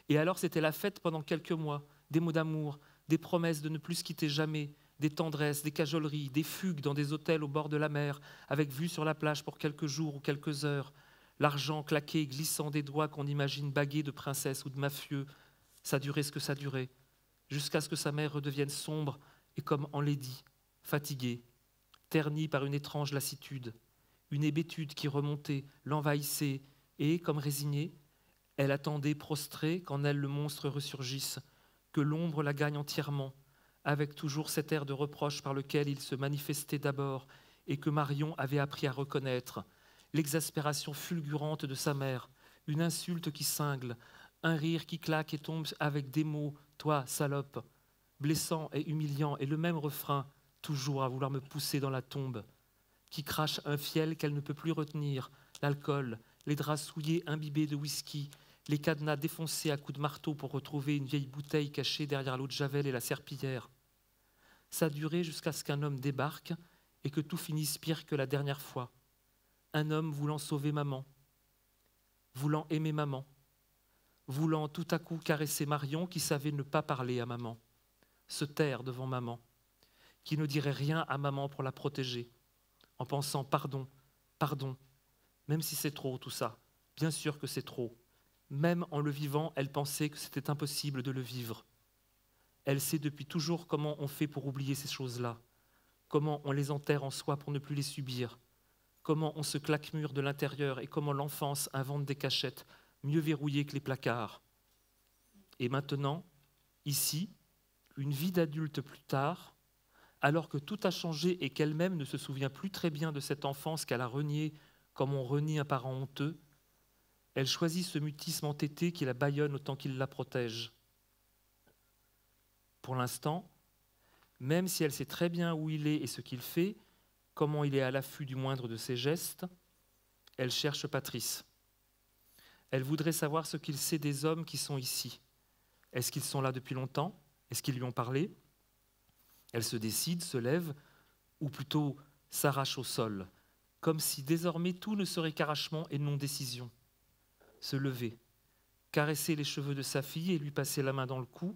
Et alors c'était la fête pendant quelques mois, des mots d'amour, des promesses de ne plus se quitter jamais, des tendresses, des cajoleries, des fugues dans des hôtels au bord de la mer, avec vue sur la plage pour quelques jours ou quelques heures, l'argent claqué glissant des doigts qu'on imagine bagués de princesse ou de mafieux. Ça durait ce que ça durait, jusqu'à ce que sa mère redevienne sombre et comme enlaidie, fatiguée, ternie par une étrange lassitude, une hébétude qui remontait, l'envahissait, et, comme résignée, elle attendait prostrée qu'en elle le monstre ressurgisse, que l'ombre la gagne entièrement, avec toujours cet air de reproche par lequel il se manifestait d'abord et que Marion avait appris à reconnaître, l'exaspération fulgurante de sa mère, une insulte qui cingle, un rire qui claque et tombe avec des mots, toi, salope, blessant et humiliant, et le même refrain, toujours à vouloir me pousser dans la tombe, qui crache un fiel qu'elle ne peut plus retenir, l'alcool, les draps souillés imbibés de whisky, les cadenas défoncés à coups de marteau pour retrouver une vieille bouteille cachée derrière l'eau de Javel et la serpillière. Ça a duré jusqu'à ce qu'un homme débarque et que tout finisse pire que la dernière fois. Un homme voulant sauver maman, voulant aimer maman, voulant tout à coup caresser Marion qui savait ne pas parler à maman, se taire devant maman, qui ne dirait rien à maman pour la protéger, en pensant pardon, pardon, même si c'est trop tout ça, bien sûr que c'est trop. Même en le vivant, elle pensait que c'était impossible de le vivre. Elle sait depuis toujours comment on fait pour oublier ces choses-là, comment on les enterre en soi pour ne plus les subir, comment on se claque mur de l'intérieur et comment l'enfance invente des cachettes mieux verrouillées que les placards. Et maintenant, ici, une vie d'adulte plus tard, alors que tout a changé et qu'elle-même ne se souvient plus très bien de cette enfance qu'elle a reniée comme on renie un parent honteux, elle choisit ce mutisme entêté qui la bâillonne autant qu'il la protège. Pour l'instant, même si elle sait très bien où il est et ce qu'il fait, comment il est à l'affût du moindre de ses gestes, elle cherche Patrice. Elle voudrait savoir ce qu'il sait des hommes qui sont ici. Est-ce qu'ils sont là depuis longtemps? Est-ce qu'ils lui ont parlé? Elle se décide, se lève, ou plutôt s'arrache au sol, comme si désormais tout ne serait qu'arrachement et non décision se lever, caresser les cheveux de sa fille et lui passer la main dans le cou.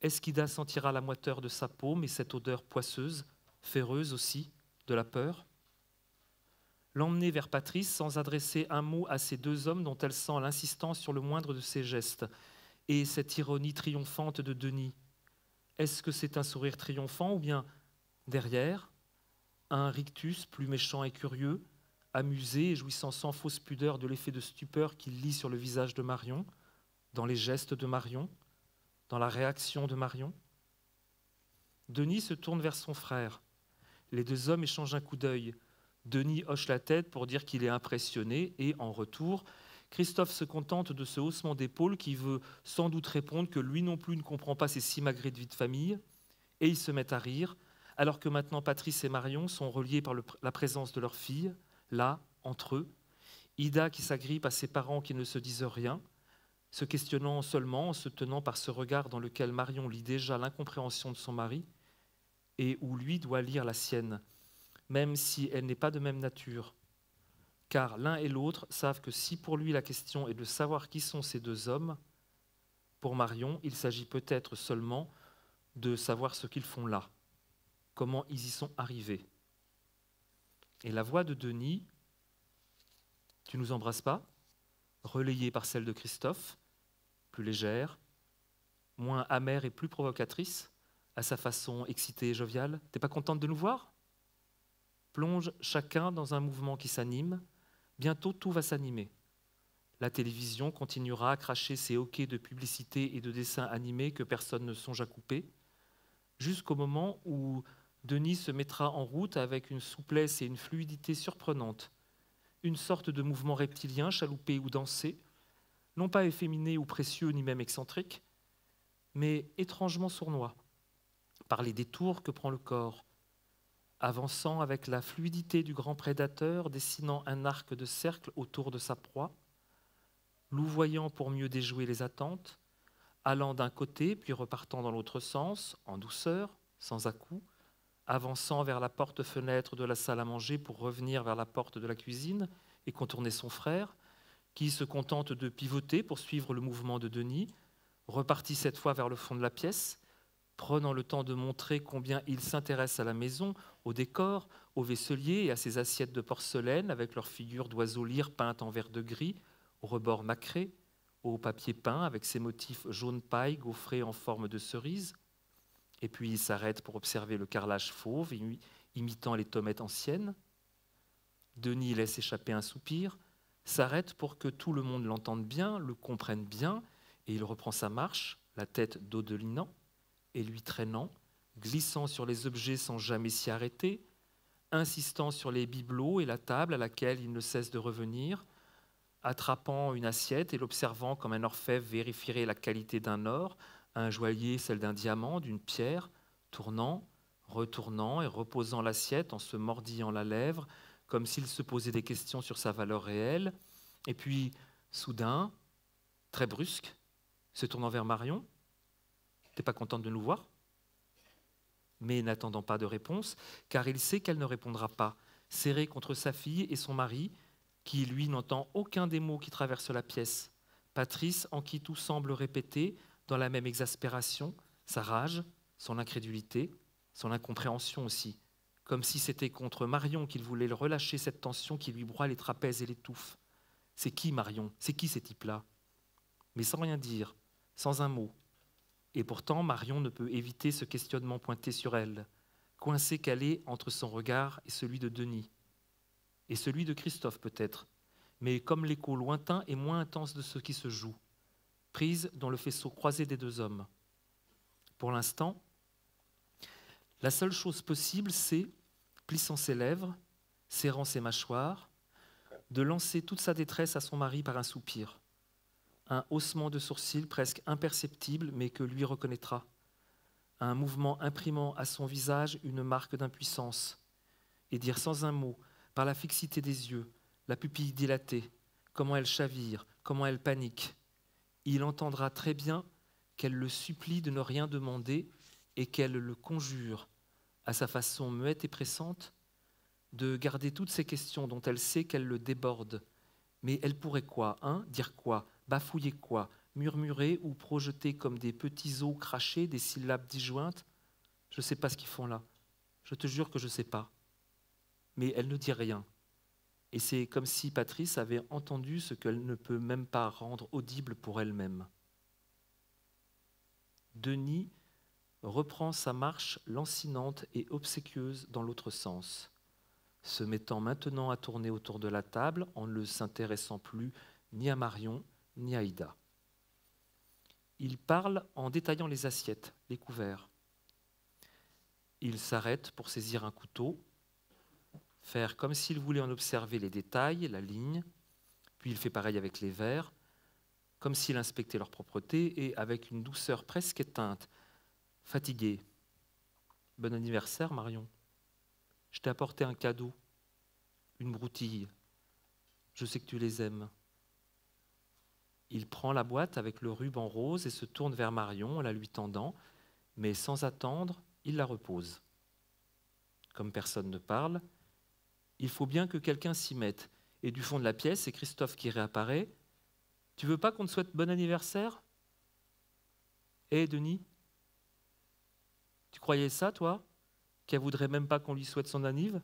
Esquida sentira la moiteur de sa paume et cette odeur poisseuse, féreuse aussi, de la peur. L'emmener vers Patrice sans adresser un mot à ces deux hommes dont elle sent l'insistance sur le moindre de ses gestes, et cette ironie triomphante de Denis. Est-ce que c'est un sourire triomphant ou bien derrière, un rictus plus méchant et curieux, amusé jouissant sans fausse pudeur de l'effet de stupeur qu'il lit sur le visage de Marion, dans les gestes de Marion, dans la réaction de Marion. Denis se tourne vers son frère. Les deux hommes échangent un coup d'œil. Denis hoche la tête pour dire qu'il est impressionné et, en retour, Christophe se contente de ce haussement d'épaule qui veut sans doute répondre que lui non plus ne comprend pas ces simagrées de vie de famille, et ils se mettent à rire, alors que maintenant Patrice et Marion sont reliés par la présence de leur fille, là, entre eux. Ida qui s'agrippe à ses parents qui ne se disent rien, se questionnant seulement, en se tenant par ce regard dans lequel Marion lit déjà l'incompréhension de son mari, et où lui doit lire la sienne, même si elle n'est pas de même nature. Car l'un et l'autre savent que si pour lui la question est de savoir qui sont ces deux hommes, pour Marion, il s'agit peut-être seulement de savoir ce qu'ils font là, comment ils y sont arrivés. Et la voix de Denis, tu nous embrasses pas, relayée par celle de Christophe, plus légère, moins amère et plus provocatrice, à sa façon excitée et joviale. T'es pas contente de nous voir? Plonge chacun dans un mouvement qui s'anime. Bientôt tout va s'animer. La télévision continuera à cracher ses hoquets de publicité et de dessins animés que personne ne songe à couper, jusqu'au moment où Denis se mettra en route avec une souplesse et une fluidité surprenantes, une sorte de mouvement reptilien, chaloupé ou dansé, non pas efféminé ou précieux ni même excentrique, mais étrangement sournois, par les détours que prend le corps, avançant avec la fluidité du grand prédateur, dessinant un arc de cercle autour de sa proie, louvoyant pour mieux déjouer les attentes, allant d'un côté puis repartant dans l'autre sens, en douceur, sans à-coups, avançant vers la porte-fenêtre de la salle à manger pour revenir vers la porte de la cuisine et contourner son frère, qui se contente de pivoter pour suivre le mouvement de Denis, repartit cette fois vers le fond de la pièce, prenant le temps de montrer combien il s'intéresse à la maison, au décor, au vaisselier et à ses assiettes de porcelaine avec leurs figures d'oiseaux lyres peintes en vert de gris, au rebord macré, au papier peint avec ses motifs jaune paille gaufrés en forme de cerise, et puis il s'arrête pour observer le carrelage fauve, imitant les tomates anciennes. Denis laisse échapper un soupir, s'arrête pour que tout le monde l'entende bien, le comprenne bien, et il reprend sa marche, la tête dodelinant, et lui traînant, glissant sur les objets sans jamais s'y arrêter, insistant sur les bibelots et la table à laquelle il ne cesse de revenir, attrapant une assiette et l'observant comme un orfèvre vérifierait la qualité d'un or, un joaillier celle d'un diamant, d'une pierre, tournant, retournant et reposant l'assiette en se mordillant la lèvre, comme s'il se posait des questions sur sa valeur réelle. Et puis, soudain, très brusque, se tournant vers Marion, T'es pas contente de nous voir? Mais n'attendant pas de réponse, car il sait qu'elle ne répondra pas, serré contre sa fille et son mari, qui, lui, n'entend aucun des mots qui traversent la pièce. Patrice, en qui tout semble répéter, dans la même exaspération, sa rage, son incrédulité, son incompréhension aussi, comme si c'était contre Marion qu'il voulait relâcher cette tension qui lui broie les trapèzes et l'étouffe. C'est qui Marion? C'est qui ces types-là? Mais sans rien dire, sans un mot. Et pourtant, Marion ne peut éviter ce questionnement pointé sur elle, coincée est entre son regard et celui de Denis, et celui de Christophe peut-être, mais comme l'écho lointain et moins intense de ce qui se joue prise dans le faisceau croisé des deux hommes. Pour l'instant, la seule chose possible, c'est, plissant ses lèvres, serrant ses mâchoires, de lancer toute sa détresse à son mari par un soupir, un haussement de sourcils presque imperceptible mais que lui reconnaîtra, un mouvement imprimant à son visage une marque d'impuissance, et dire sans un mot, par la fixité des yeux, la pupille dilatée, comment elle chavire, comment elle panique, il entendra très bien qu'elle le supplie de ne rien demander et qu'elle le conjure, à sa façon muette et pressante, de garder toutes ces questions dont elle sait qu'elle le déborde. Mais elle pourrait quoi, hein Dire quoi Bafouiller quoi Murmurer ou projeter comme des petits os crachés des syllabes disjointes? Je ne sais pas ce qu'ils font là. Je te jure que je ne sais pas. Mais elle ne dit rien. Et c'est comme si Patrice avait entendu ce qu'elle ne peut même pas rendre audible pour elle-même. Denis reprend sa marche lancinante et obséquieuse dans l'autre sens, se mettant maintenant à tourner autour de la table en ne s'intéressant plus ni à Marion ni à Ida. Il parle en détaillant les assiettes, les couverts. Il s'arrête pour saisir un couteau faire comme s'il voulait en observer les détails, la ligne, puis il fait pareil avec les verres, comme s'il inspectait leur propreté, et avec une douceur presque éteinte, fatigué. Bon anniversaire, Marion. Je t'ai apporté un cadeau, une broutille. Je sais que tu les aimes. Il prend la boîte avec le ruban rose et se tourne vers Marion en la lui tendant, mais sans attendre, il la repose. Comme personne ne parle, il faut bien que quelqu'un s'y mette. Et du fond de la pièce, c'est Christophe qui réapparaît. Tu veux pas qu'on te souhaite bon anniversaire? Eh, Denis? Tu croyais ça, toi? Qu'elle voudrait même pas qu'on lui souhaite son anniv?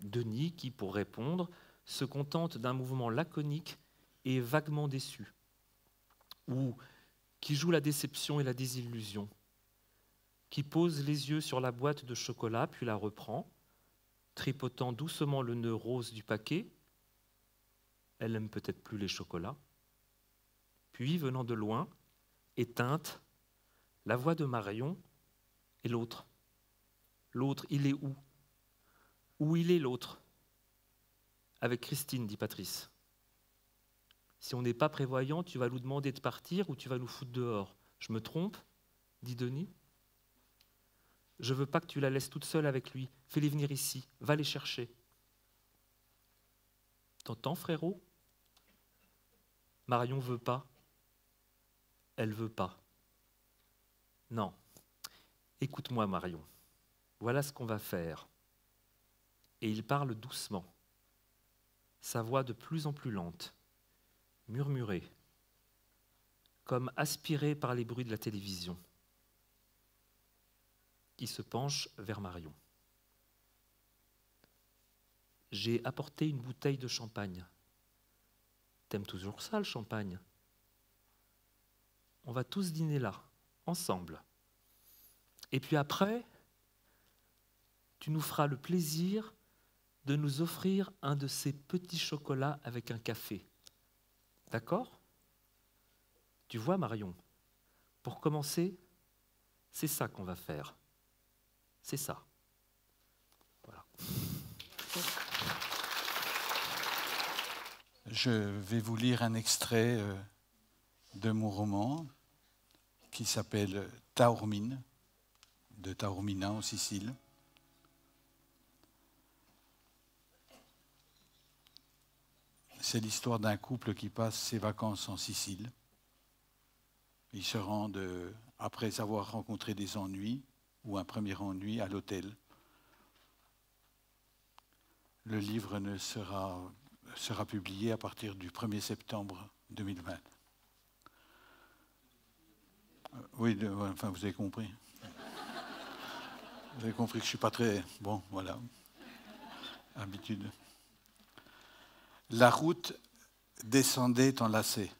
Denis, qui, pour répondre, se contente d'un mouvement laconique et vaguement déçu, ou qui joue la déception et la désillusion, qui pose les yeux sur la boîte de chocolat, puis la reprend, tripotant doucement le nœud rose du paquet. Elle n'aime peut-être plus les chocolats. Puis, venant de loin, éteinte, la voix de Marion et l'autre, L'autre, il est où? Où il est l'autre? Avec Christine, dit Patrice. Si on n'est pas prévoyant, tu vas nous demander de partir ou tu vas nous foutre dehors? Je me trompe? dit Denis. Je veux pas que tu la laisses toute seule avec lui. Fais-les venir ici. Va les chercher. T'entends, frérot? Marion veut pas. Elle veut pas. Non. Écoute-moi, Marion. Voilà ce qu'on va faire. Et il parle doucement, sa voix de plus en plus lente, murmurée, comme aspirée par les bruits de la télévision. Il se penche vers Marion. J'ai apporté une bouteille de champagne. T'aimes toujours ça, le champagne? On va tous dîner là, ensemble. Et puis après, tu nous feras le plaisir de nous offrir un de ces petits chocolats avec un café. D'accord? Tu vois, Marion, pour commencer, c'est ça qu'on va faire. C'est ça. Voilà. Je vais vous lire un extrait euh, de mon roman qui s'appelle Taormine, de Taormina en Sicile. C'est l'histoire d'un couple qui passe ses vacances en Sicile. Ils se rendent, après avoir rencontré des ennuis, ou un premier ennui, à l'hôtel. Le livre ne sera, sera publié à partir du 1er septembre 2020. Euh, oui, enfin, vous avez compris. Vous avez compris que je ne suis pas très... Bon, voilà. Habitude. La route descendait en lacet.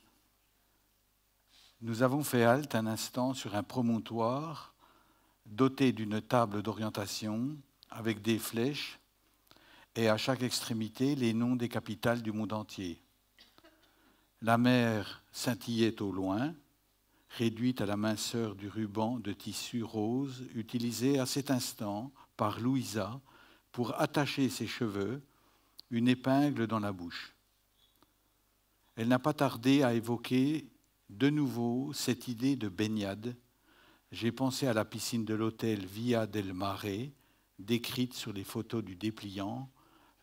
Nous avons fait halte un instant sur un promontoire doté d'une table d'orientation avec des flèches et à chaque extrémité les noms des capitales du monde entier. La mer scintillait au loin, réduite à la minceur du ruban de tissu rose utilisé à cet instant par Louisa pour attacher ses cheveux une épingle dans la bouche. Elle n'a pas tardé à évoquer de nouveau cette idée de baignade. J'ai pensé à la piscine de l'hôtel Via del Mare, décrite sur les photos du dépliant.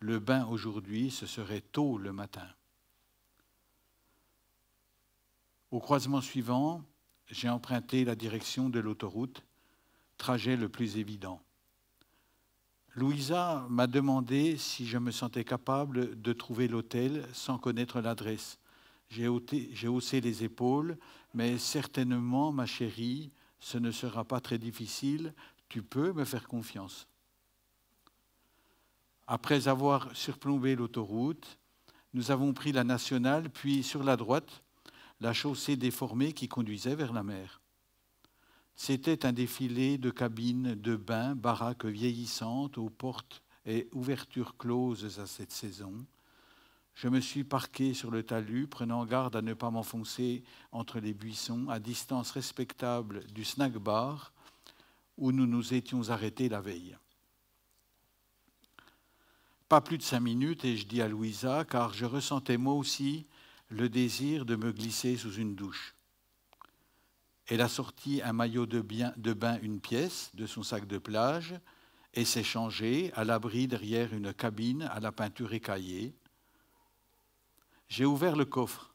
Le bain aujourd'hui, ce serait tôt le matin. Au croisement suivant, j'ai emprunté la direction de l'autoroute, trajet le plus évident. Louisa m'a demandé si je me sentais capable de trouver l'hôtel sans connaître l'adresse. J'ai haussé les épaules, mais certainement, ma chérie, ce ne sera pas très difficile, tu peux me faire confiance. Après avoir surplombé l'autoroute, nous avons pris la nationale, puis sur la droite, la chaussée déformée qui conduisait vers la mer. C'était un défilé de cabines, de bains, baraques vieillissantes aux portes et ouvertures closes à cette saison. Je me suis parqué sur le talus, prenant garde à ne pas m'enfoncer entre les buissons, à distance respectable du snack bar où nous nous étions arrêtés la veille. Pas plus de cinq minutes, et je dis à Louisa, car je ressentais moi aussi le désir de me glisser sous une douche. Elle a sorti un maillot de, bain, une pièce, de son sac de plage, et s'est changée à l'abri derrière une cabine à la peinture écaillée. J'ai ouvert le coffre.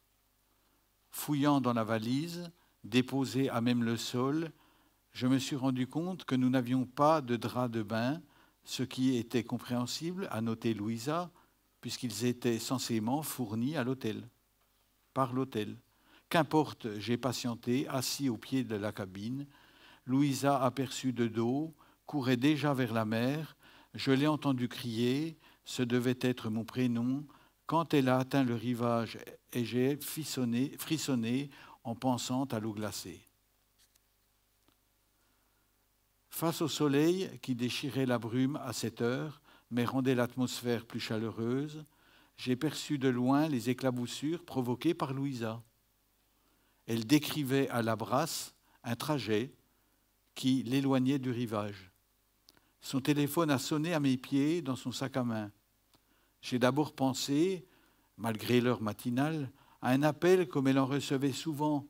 Fouillant dans la valise, déposée à même le sol, je me suis rendu compte que nous n'avions pas de drap de bain, ce qui était compréhensible, a noté Louisa, puisqu'ils étaient censément fournis à l'hôtel, par l'hôtel. Qu'importe, j'ai patienté, assis au pied de la cabine. Louisa, aperçue de dos, courait déjà vers la mer. Je l'ai entendue crier, ce devait être mon prénom, quand elle a atteint le rivage et j'ai frissonné, en pensant à l'eau glacée. Face au soleil qui déchirait la brume à cette heure, mais rendait l'atmosphère plus chaleureuse, j'ai perçu de loin les éclaboussures provoquées par Louisa elle décrivait à la brasse un trajet qui l'éloignait du rivage. Son téléphone a sonné à mes pieds dans son sac à main. J'ai d'abord pensé, malgré l'heure matinale, à un appel comme elle en recevait souvent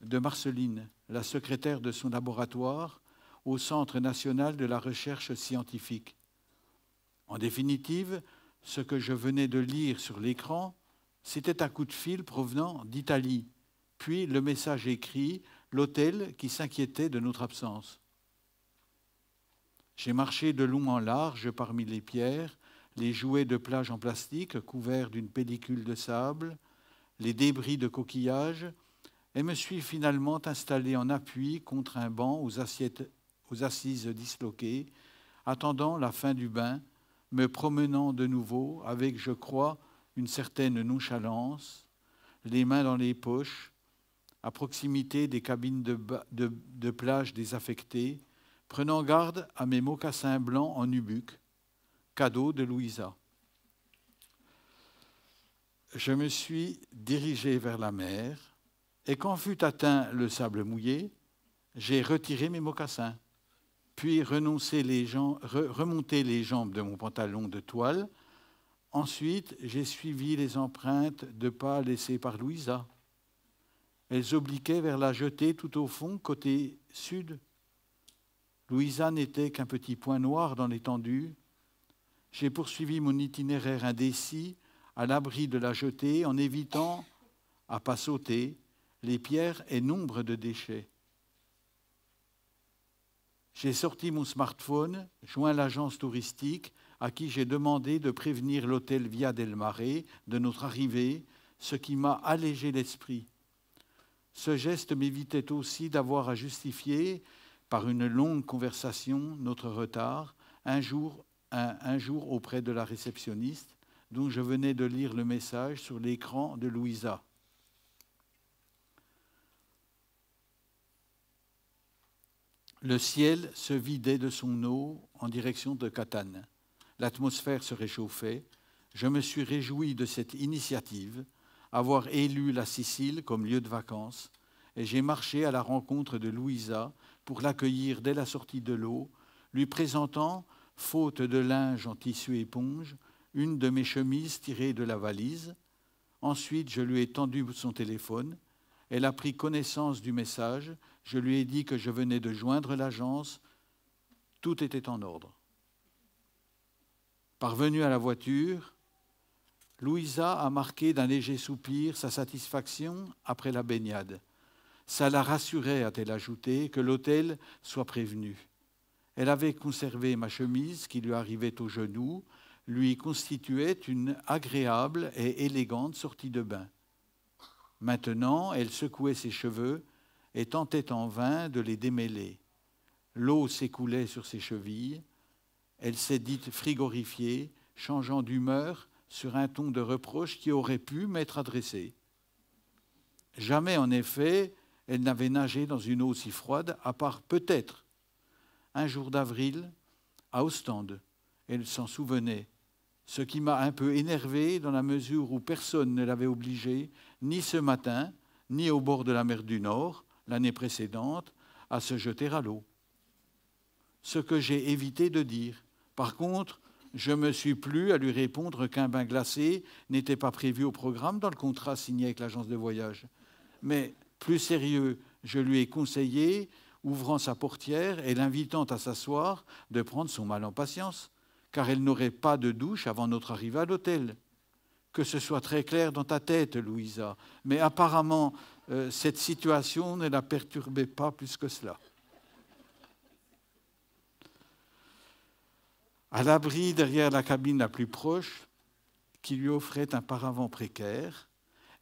de Marceline, la secrétaire de son laboratoire au Centre national de la recherche scientifique. En définitive, ce que je venais de lire sur l'écran, c'était un coup de fil provenant d'Italie, puis le message écrit, l'hôtel qui s'inquiétait de notre absence. J'ai marché de long en large parmi les pierres, les jouets de plage en plastique couverts d'une pellicule de sable, les débris de coquillages, et me suis finalement installé en appui contre un banc aux, assises disloquées, attendant la fin du bain me promenant de nouveau avec, je crois, une certaine nonchalance, les mains dans les poches, à proximité des cabines de, plage désaffectées, prenant garde à mes mocassins blancs en nubuck, cadeau de Louisa. Je me suis dirigé vers la mer, et quand fut atteint le sable mouillé, j'ai retiré mes mocassins puis jambes, remonter les jambes de mon pantalon de toile. Ensuite, j'ai suivi les empreintes de pas laissées par Louisa. Elles obliquaient vers la jetée tout au fond, côté sud. Louisa n'était qu'un petit point noir dans l'étendue. J'ai poursuivi mon itinéraire indécis à l'abri de la jetée en évitant, à pas sauter, les pierres et nombre de déchets. J'ai sorti mon smartphone, joint l'agence touristique à qui j'ai demandé de prévenir l'hôtel Via del Mare de notre arrivée, ce qui m'a allégé l'esprit. Ce geste m'évitait aussi d'avoir à justifier, par une longue conversation, notre retard, un jour, un jour auprès de la réceptionniste, dont je venais de lire le message sur l'écran de Louisa. Le ciel se vidait de son eau en direction de Catane. L'atmosphère se réchauffait. Je me suis réjoui de cette initiative, avoir élu la Sicile comme lieu de vacances, et j'ai marché à la rencontre de Louisa pour l'accueillir dès la sortie de l'eau, lui présentant, faute de linge en tissu éponge, une de mes chemises tirées de la valise. Ensuite, je lui ai tendu son téléphone. Elle a pris connaissance du message je lui ai dit que je venais de joindre l'agence. Tout était en ordre. Parvenue à la voiture, Louisa a marqué d'un léger soupir sa satisfaction après la baignade. Ça la rassurait, a-t-elle ajouté, que l'hôtel soit prévenu. Elle avait conservé ma chemise qui lui arrivait aux genoux, lui constituait une agréable et élégante sortie de bain. Maintenant, elle secouait ses cheveux et tentait en vain de les démêler. L'eau s'écoulait sur ses chevilles, elle s'est dite frigorifiée, changeant d'humeur sur un ton de reproche qui aurait pu m'être adressé. Jamais, en effet, elle n'avait nagé dans une eau si froide, à part peut-être un jour d'avril à Ostende. Elle s'en souvenait, ce qui m'a un peu énervé dans la mesure où personne ne l'avait obligée, ni ce matin, ni au bord de la mer du Nord, l'année précédente à se jeter à l'eau. Ce que j'ai évité de dire. Par contre, je me suis plu à lui répondre qu'un bain glacé n'était pas prévu au programme dans le contrat signé avec l'agence de voyage. Mais plus sérieux, je lui ai conseillé, ouvrant sa portière et l'invitant à s'asseoir, de prendre son mal en patience, car elle n'aurait pas de douche avant notre arrivée à l'hôtel. Que ce soit très clair dans ta tête, Louisa. Mais apparemment, euh, cette situation ne la perturbait pas plus que cela. À l'abri derrière la cabine la plus proche, qui lui offrait un paravent précaire,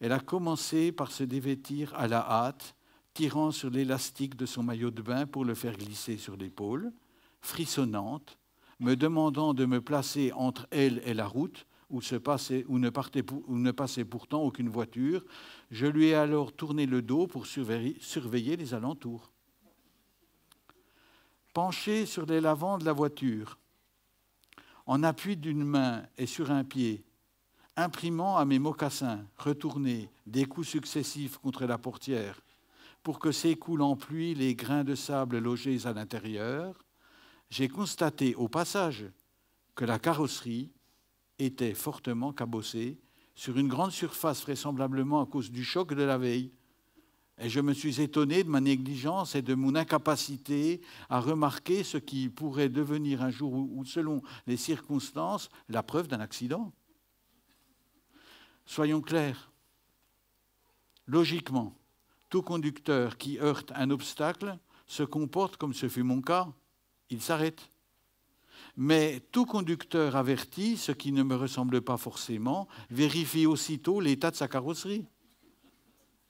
elle a commencé par se dévêtir à la hâte, tirant sur l'élastique de son maillot de bain pour le faire glisser sur l'épaule, frissonnante, me demandant de me placer entre elle et la route où, ne passait pourtant aucune voiture. Je lui ai alors tourné le dos pour surveiller, les alentours. Penché sur les lavants de la voiture, en appui d'une main et sur un pied, imprimant à mes mocassins retournés des coups successifs contre la portière pour que s'écoulent en pluie les grains de sable logés à l'intérieur, j'ai constaté au passage que la carrosserie était fortement cabossée sur une grande surface, vraisemblablement à cause du choc de la veille. Et je me suis étonné de ma négligence et de mon incapacité à remarquer ce qui pourrait devenir un jour ou selon les circonstances, la preuve d'un accident. Soyons clairs. Logiquement, tout conducteur qui heurte un obstacle se comporte comme ce fut mon cas, il s'arrête. Mais tout conducteur averti, ce qui ne me ressemble pas forcément, vérifie aussitôt l'état de sa carrosserie.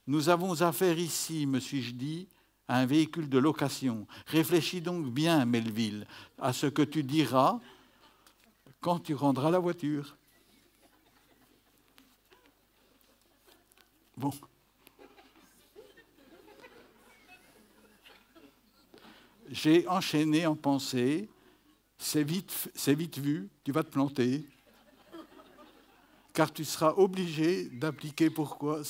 Nous avons affaire ici, me suis-je dit, à un véhicule de location. Réfléchis donc bien, Melville, à ce que tu diras quand tu rendras la voiture. Bon. J'ai enchaîné en pensée, c'est vite, vite vu, tu vas te planter, car tu seras obligé pourquoi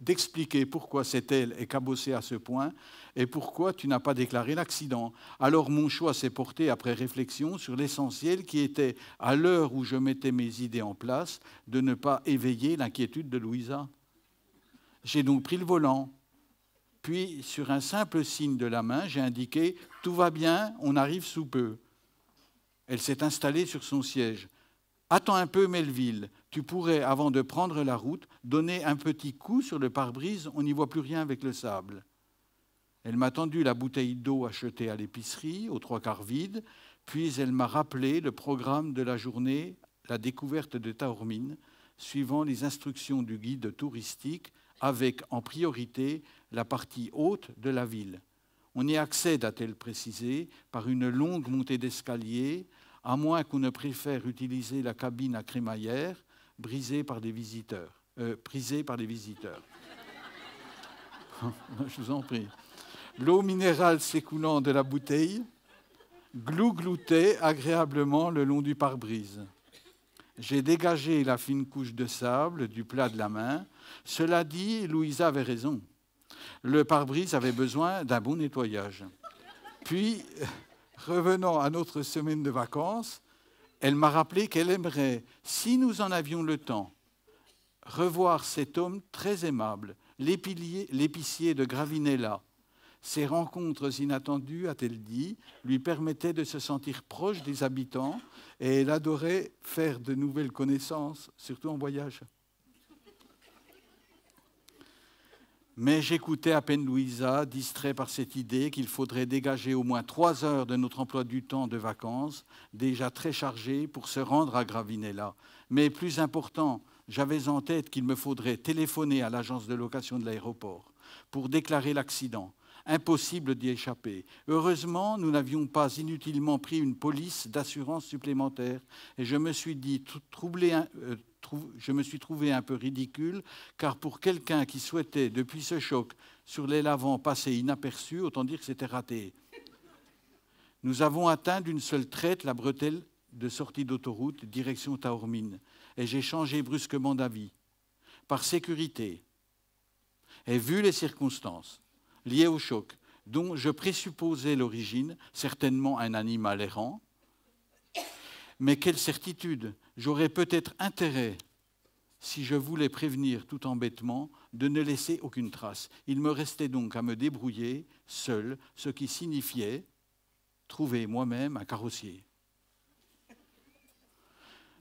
d'expliquer pourquoi cette aile est cabossée à ce point et pourquoi tu n'as pas déclaré l'accident. Alors mon choix s'est porté après réflexion sur l'essentiel qui était, à l'heure où je mettais mes idées en place, de ne pas éveiller l'inquiétude de Louisa. J'ai donc pris le volant. Puis, sur un simple signe de la main, j'ai indiqué Tout va bien, on arrive sous peu. Elle s'est installée sur son siège. Attends un peu, Melville. Tu pourrais, avant de prendre la route, donner un petit coup sur le pare-brise, on n'y voit plus rien avec le sable. Elle m'a tendu la bouteille d'eau achetée à l'épicerie, aux trois quarts vide, puis elle m'a rappelé le programme de la journée, la découverte de Taormine, suivant les instructions du guide touristique avec en priorité la partie haute de la ville. On y accède, a-t-elle précisé, par une longue montée d'escalier, à moins qu'on ne préfère utiliser la cabine à crémaillère brisée par des visiteurs. Euh, prisée par des visiteurs. Je vous en prie. L'eau minérale s'écoulant de la bouteille glou-gloutait agréablement le long du pare-brise. J'ai dégagé la fine couche de sable du plat de la main cela dit, Louisa avait raison. Le pare-brise avait besoin d'un bon nettoyage. Puis, revenant à notre semaine de vacances, elle m'a rappelé qu'elle aimerait, si nous en avions le temps, revoir cet homme très aimable, l'épicier de Gravinella. Ces rencontres inattendues, a-t-elle dit, lui permettaient de se sentir proche des habitants et elle adorait faire de nouvelles connaissances, surtout en voyage. Mais j'écoutais à peine Louisa, distrait par cette idée qu'il faudrait dégager au moins trois heures de notre emploi du temps de vacances, déjà très chargé, pour se rendre à Gravinella. Mais plus important, j'avais en tête qu'il me faudrait téléphoner à l'agence de location de l'aéroport pour déclarer l'accident. Impossible d'y échapper. Heureusement, nous n'avions pas inutilement pris une police d'assurance supplémentaire et je me suis dit, troublé, je me suis trouvé un peu ridicule, car pour quelqu'un qui souhaitait, depuis ce choc, sur les lavants passer inaperçu, autant dire que c'était raté. Nous avons atteint d'une seule traite la bretelle de sortie d'autoroute direction Taormine, et j'ai changé brusquement d'avis. Par sécurité, et vu les circonstances liées au choc, dont je présupposais l'origine, certainement un animal errant, mais quelle certitude J'aurais peut-être intérêt, si je voulais prévenir tout embêtement, de ne laisser aucune trace. Il me restait donc à me débrouiller seul, ce qui signifiait trouver moi-même un carrossier.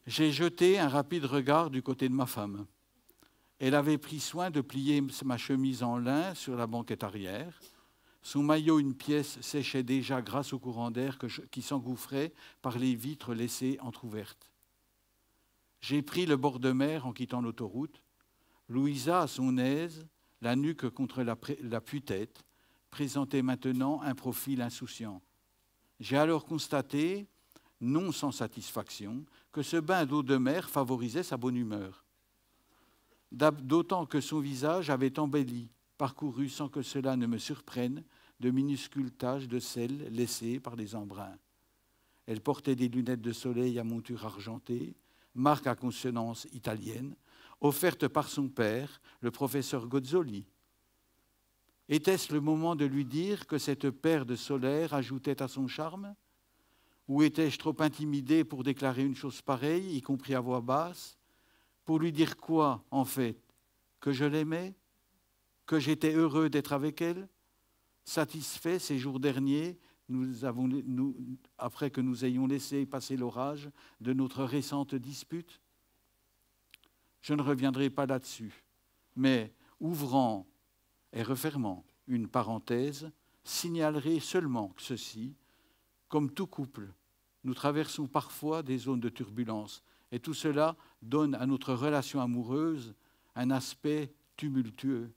J'ai jeté un rapide regard du côté de ma femme. Elle avait pris soin de plier ma chemise en lin sur la banquette arrière. Son maillot, une pièce, séchait déjà grâce au courant d'air qui s'engouffrait par les vitres laissées entr'ouvertes. J'ai pris le bord de mer en quittant l'autoroute. Louisa, à son aise, la nuque contre la, la tête présentait maintenant un profil insouciant. J'ai alors constaté, non sans satisfaction, que ce bain d'eau de mer favorisait sa bonne humeur. D'autant que son visage avait embelli parcouru sans que cela ne me surprenne de minuscules taches de sel laissées par les embruns. Elle portait des lunettes de soleil à monture argentée, marque à consonance italienne, offerte par son père, le professeur Gozzoli. Était-ce le moment de lui dire que cette paire de solaire ajoutait à son charme? Ou étais-je trop intimidé pour déclarer une chose pareille, y compris à voix basse Pour lui dire quoi, en fait? Que je l'aimais? Que j'étais heureux d'être avec elle? Satisfait ces jours derniers, après que nous ayons laissé passer l'orage de notre récente dispute Je ne reviendrai pas là-dessus, mais ouvrant et refermant une parenthèse, signalerai seulement que ceci, comme tout couple, nous traversons parfois des zones de turbulence, et tout cela donne à notre relation amoureuse un aspect tumultueux.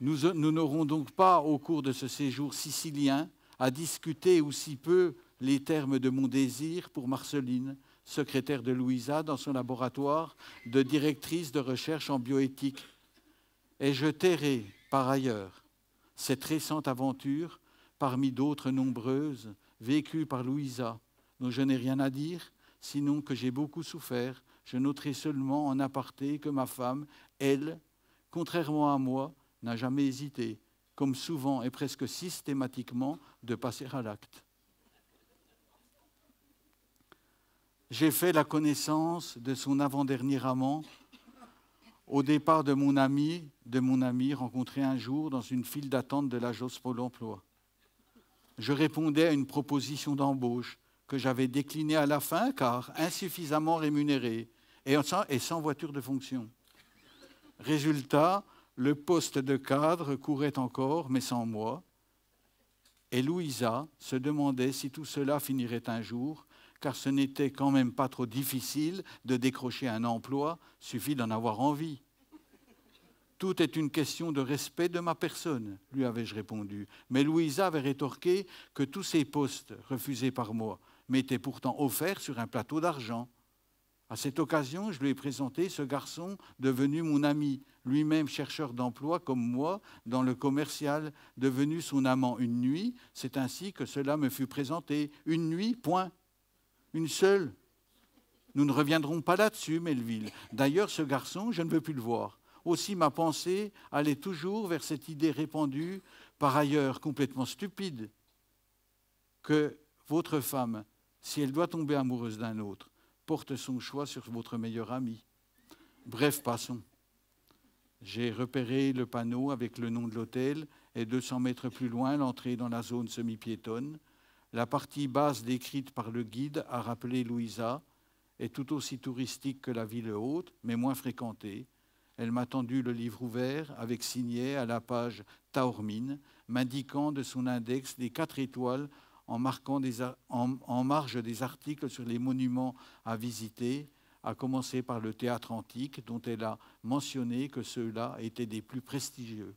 Nous, n'aurons donc pas, au cours de ce séjour sicilien, à discuter aussi peu les termes de mon désir pour Marceline, secrétaire de Louisa dans son laboratoire de directrice de recherche en bioéthique. Et je tairai, par ailleurs, cette récente aventure parmi d'autres nombreuses vécues par Louisa, dont je n'ai rien à dire, sinon que j'ai beaucoup souffert. Je noterai seulement en aparté que ma femme, elle, contrairement à moi, n'a jamais hésité, comme souvent et presque systématiquement, de passer à l'acte. J'ai fait la connaissance de son avant-dernier amant au départ de mon ami, de mon ami rencontré un jour dans une file d'attente de l'agence Pôle emploi. Je répondais à une proposition d'embauche que j'avais déclinée à la fin car insuffisamment rémunérée et sans voiture de fonction. Résultat, le poste de cadre courait encore, mais sans moi. Et Louisa se demandait si tout cela finirait un jour, car ce n'était quand même pas trop difficile de décrocher un emploi, suffit d'en avoir envie. Tout est une question de respect de ma personne, lui avais-je répondu. Mais Louisa avait rétorqué que tous ces postes refusés par moi m'étaient pourtant offerts sur un plateau d'argent. À cette occasion, je lui ai présenté ce garçon devenu mon ami, lui-même chercheur d'emploi comme moi dans le commercial, devenu son amant une nuit. C'est ainsi que cela me fut présenté. Une nuit, point. Une seule. Nous ne reviendrons pas là-dessus, Melville. D'ailleurs, ce garçon, je ne veux plus le voir. Aussi, ma pensée allait toujours vers cette idée répandue, par ailleurs complètement stupide, que votre femme, si elle doit tomber amoureuse d'un autre, porte son choix sur votre meilleur ami. Bref, passons. J'ai repéré le panneau avec le nom de l'hôtel et 200 mètres plus loin, l'entrée dans la zone semi-piétonne. La partie basse décrite par le guide a rappelé Louisa, est tout aussi touristique que la ville haute, mais moins fréquentée. Elle m'a tendu le livre ouvert avec signet à la page Taormine, m'indiquant de son index les quatre étoiles en, marquant en, marge des articles sur les monuments à visiter, à commencer par le théâtre antique, dont elle a mentionné que ceux-là étaient des plus prestigieux.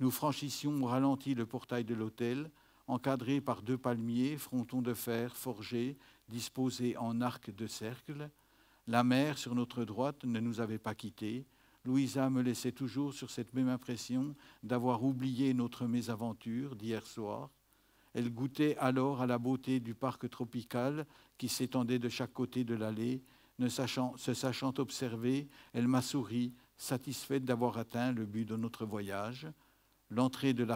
Nous franchissions au ralenti le portail de l'hôtel, encadré par deux palmiers, frontons de fer forgés, disposés en arc de cercle. La mer, sur notre droite, ne nous avait pas quittés. Louisa me laissait toujours sur cette même impression d'avoir oublié notre mésaventure d'hier soir. Elle goûtait alors à la beauté du parc tropical qui s'étendait de chaque côté de l'allée. Ne se sachant observée, elle m'a souri, satisfaite d'avoir atteint le but de notre voyage. L'entrée de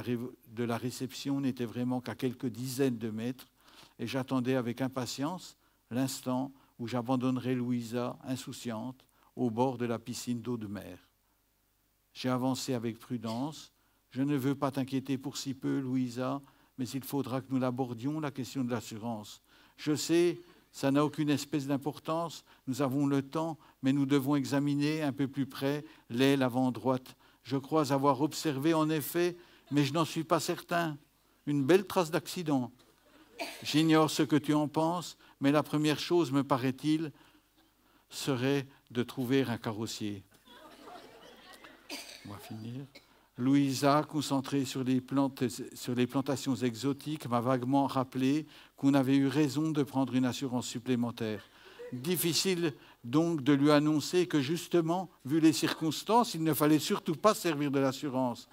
de la réception n'était vraiment qu'à quelques dizaines de mètres, et j'attendais avec impatience l'instant où j'abandonnerais Louisa, insouciante, au bord de la piscine d'eau de mer. J'ai avancé avec prudence. Je ne veux pas t'inquiéter pour si peu, Louisa, mais il faudra que nous l'abordions, la question de l'assurance. Je sais, ça n'a aucune espèce d'importance, nous avons le temps, mais nous devons examiner un peu plus près l'aile avant droite. Je crois avoir observé en effet, mais je n'en suis pas certain, une belle trace d'accident. J'ignore ce que tu en penses, mais la première chose, me paraît-il, serait de trouver un carrossier. On va finir. Louisa, concentrée sur les, plantations exotiques, m'a vaguement rappelé qu'on avait eu raison de prendre une assurance supplémentaire. Difficile donc de lui annoncer que justement, vu les circonstances, il ne fallait surtout pas servir de l'assurance.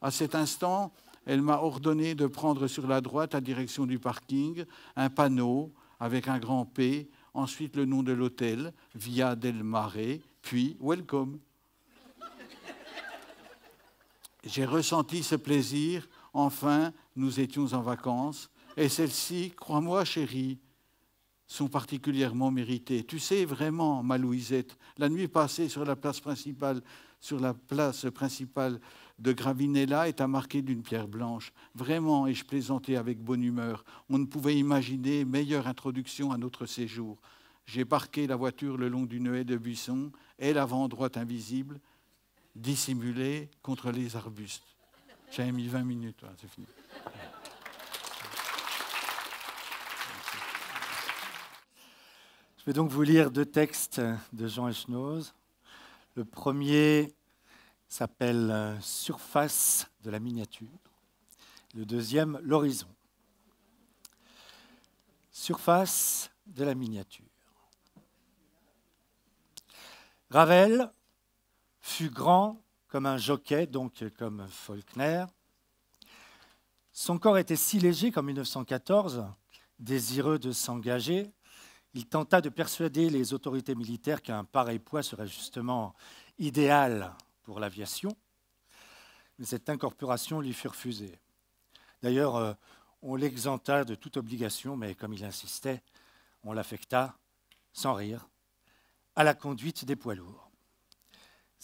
À cet instant, elle m'a ordonné de prendre sur la droite, à direction du parking, un panneau avec un grand P, ensuite le nom de l'hôtel, Via del Mare, puis Welcome. J'ai ressenti ce plaisir. Enfin, nous étions en vacances. Et celles-ci, crois-moi, chérie, sont particulièrement méritées. Tu sais vraiment, ma Louisette, la nuit passée sur la place principale, sur la place principale de Gravinella est à marquer d'une pierre blanche. Vraiment, et je plaisantais avec bonne humeur, on ne pouvait imaginer meilleure introduction à notre séjour. J'ai parqué la voiture le long d'une haie de buissons, et l'avant-droite invisible, dissimulée contre les arbustes. J'avais mis 20 minutes, c'est fini. Je vais donc vous lire deux textes de Jean Echnoz. Le premier s'appelle Surface de la miniature. Le deuxième, L'horizon. Surface de la miniature. Ravel fut grand comme un jockey, donc comme Faulkner. Son corps était si léger qu'en 1914, désireux de s'engager, il tenta de persuader les autorités militaires qu'un pareil poids serait justement idéal pour l'aviation, mais cette incorporation lui fut refusée. D'ailleurs, euh, on l'exenta de toute obligation, mais comme il insistait, on l'affecta, sans rire, à la conduite des poids lourds.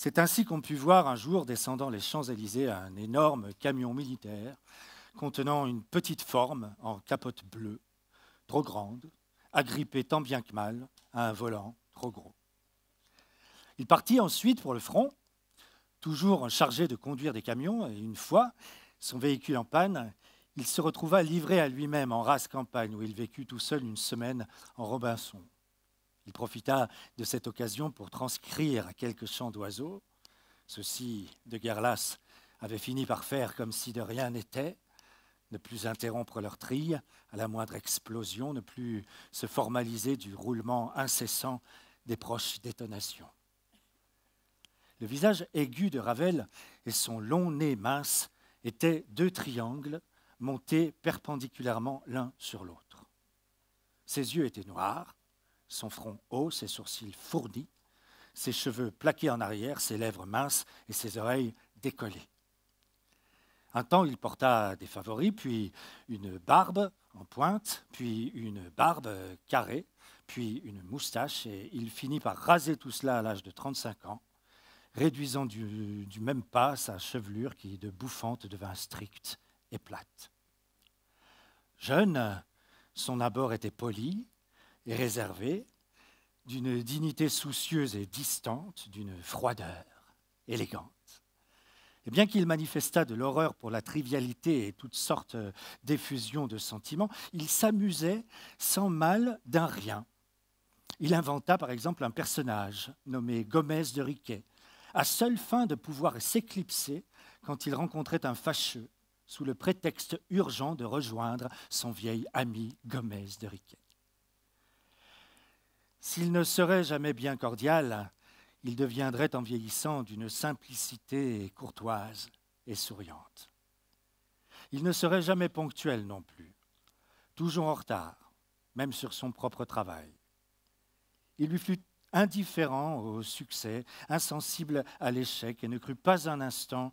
C'est ainsi qu'on put voir un jour descendant les Champs-Élysées un énorme camion militaire contenant une petite forme en capote bleue, trop grande, agrippée tant bien que mal à un volant trop gros. Il partit ensuite pour le front, toujours chargé de conduire des camions, et une fois, son véhicule en panne, il se retrouva livré à lui-même en race campagne, où il vécut tout seul une semaine en Robinson. Il profita de cette occasion pour transcrire quelques chants d'oiseaux. Ceux-ci, de guerre lasse, avaient fini par faire comme si de rien n'était, ne plus interrompre leur trille à la moindre explosion, ne plus se formaliser du roulement incessant des proches détonations. Le visage aigu de Ravel et son long nez mince étaient deux triangles montés perpendiculairement l'un sur l'autre. Ses yeux étaient noirs, son front haut, ses sourcils fournis, ses cheveux plaqués en arrière, ses lèvres minces et ses oreilles décollées. Un temps, il porta des favoris, puis une barbe en pointe, puis une barbe carrée, puis une moustache, et il finit par raser tout cela à l'âge de 35 ans, réduisant du, du, même pas sa chevelure qui, de bouffante, devint stricte et plate. Jeune, son abord était poli et réservé, d'une dignité soucieuse et distante, d'une froideur élégante. Et bien qu'il manifestât de l'horreur pour la trivialité et toutes sortes d'effusions de sentiments, il s'amusait sans mal d'un rien. Il inventa par exemple un personnage nommé Gomez de Riquet, à seule fin de pouvoir s'éclipser quand il rencontrait un fâcheux, sous le prétexte urgent de rejoindre son vieil ami Gomez de Riquet. S'il ne serait jamais bien cordial, il deviendrait en vieillissant d'une simplicité courtoise et souriante. Il ne serait jamais ponctuel non plus, toujours en retard, même sur son propre travail. Il lui fut indifférent au succès, insensible à l'échec et ne crut pas un instant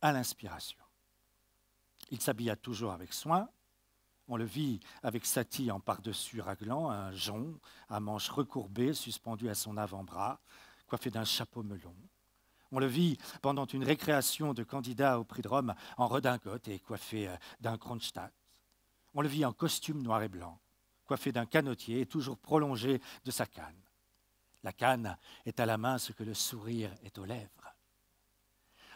à l'inspiration. Il s'habilla toujours avec soin. On le vit avec Satie en par-dessus raglant, un jonc à manches recourbées suspendu à son avant-bras, coiffé d'un chapeau melon. On le vit pendant une récréation de candidats au prix de Rome en redingote et coiffé euh, d'un Kronstadt. On le vit en costume noir et blanc, coiffé d'un canotier et toujours prolongé de sa canne. La canne est à la main ce que le sourire est aux lèvres.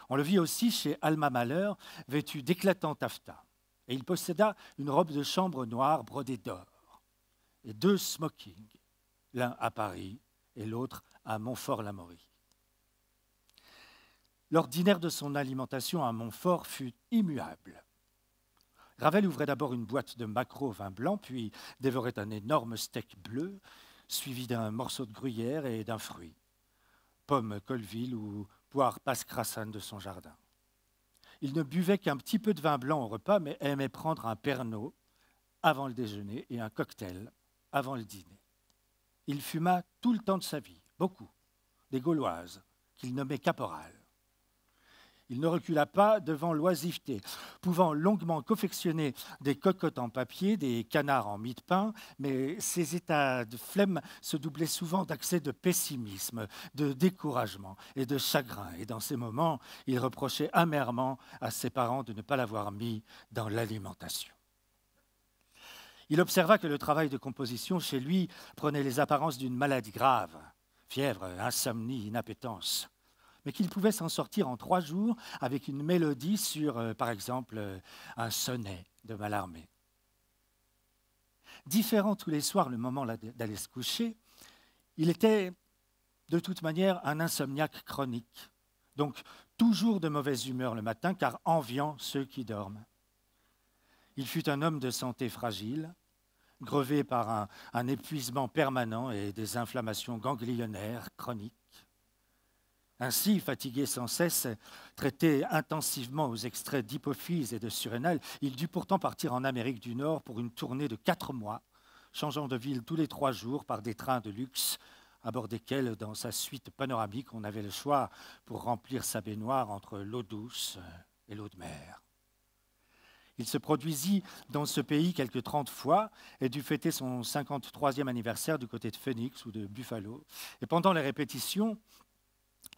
On le vit aussi chez Alma Malheur, vêtu d'éclatant taffetas. Et il posséda une robe de chambre noire brodée d'or et deux smokings, l'un à Paris et l'autre à Montfort-l'Amaury. L'ordinaire de son alimentation à Montfort fut immuable. Ravel ouvrait d'abord une boîte de maquereau au vin blanc, puis dévorait un énorme steak bleu, suivi d'un morceau de gruyère et d'un fruit, pomme Colville ou poire passe-crassane de son jardin. Il ne buvait qu'un petit peu de vin blanc au repas, mais aimait prendre un pernod avant le déjeuner et un cocktail avant le dîner. Il fuma tout le temps de sa vie, beaucoup, des Gauloises, qu'il nommait caporal. Il ne recula pas devant l'oisiveté, pouvant longuement confectionner des cocottes en papier, des canards en mie de pain, mais ces états de flemme se doublaient souvent d'accès de pessimisme, de découragement et de chagrin. Et dans ces moments, il reprochait amèrement à ses parents de ne pas l'avoir mis dans l'alimentation. Il observa que le travail de composition chez lui prenait les apparences d'une maladie grave, fièvre, insomnie, inappétence mais qu'il pouvait s'en sortir en trois jours avec une mélodie sur, euh, par exemple, euh, un sonnet de Mallarmé. Différent tous les soirs le moment d'aller se coucher, il était de toute manière un insomniaque chronique, donc toujours de mauvaise humeur le matin, car enviant ceux qui dorment. Il fut un homme de santé fragile, grevé par un épuisement permanent et des inflammations ganglionnaires chroniques. Ainsi, fatigué sans cesse, traité intensivement aux extraits d'hypophyse et de surrénal, il dut pourtant partir en Amérique du Nord pour une tournée de quatre mois, changeant de ville tous les trois jours par des trains de luxe, à bord desquels, dans sa suite panoramique, on avait le choix pour remplir sa baignoire entre l'eau douce et l'eau de mer. Il se produisit dans ce pays quelques trente fois et dut fêter son 53e anniversaire du côté de Phoenix ou de Buffalo. Et pendant les répétitions,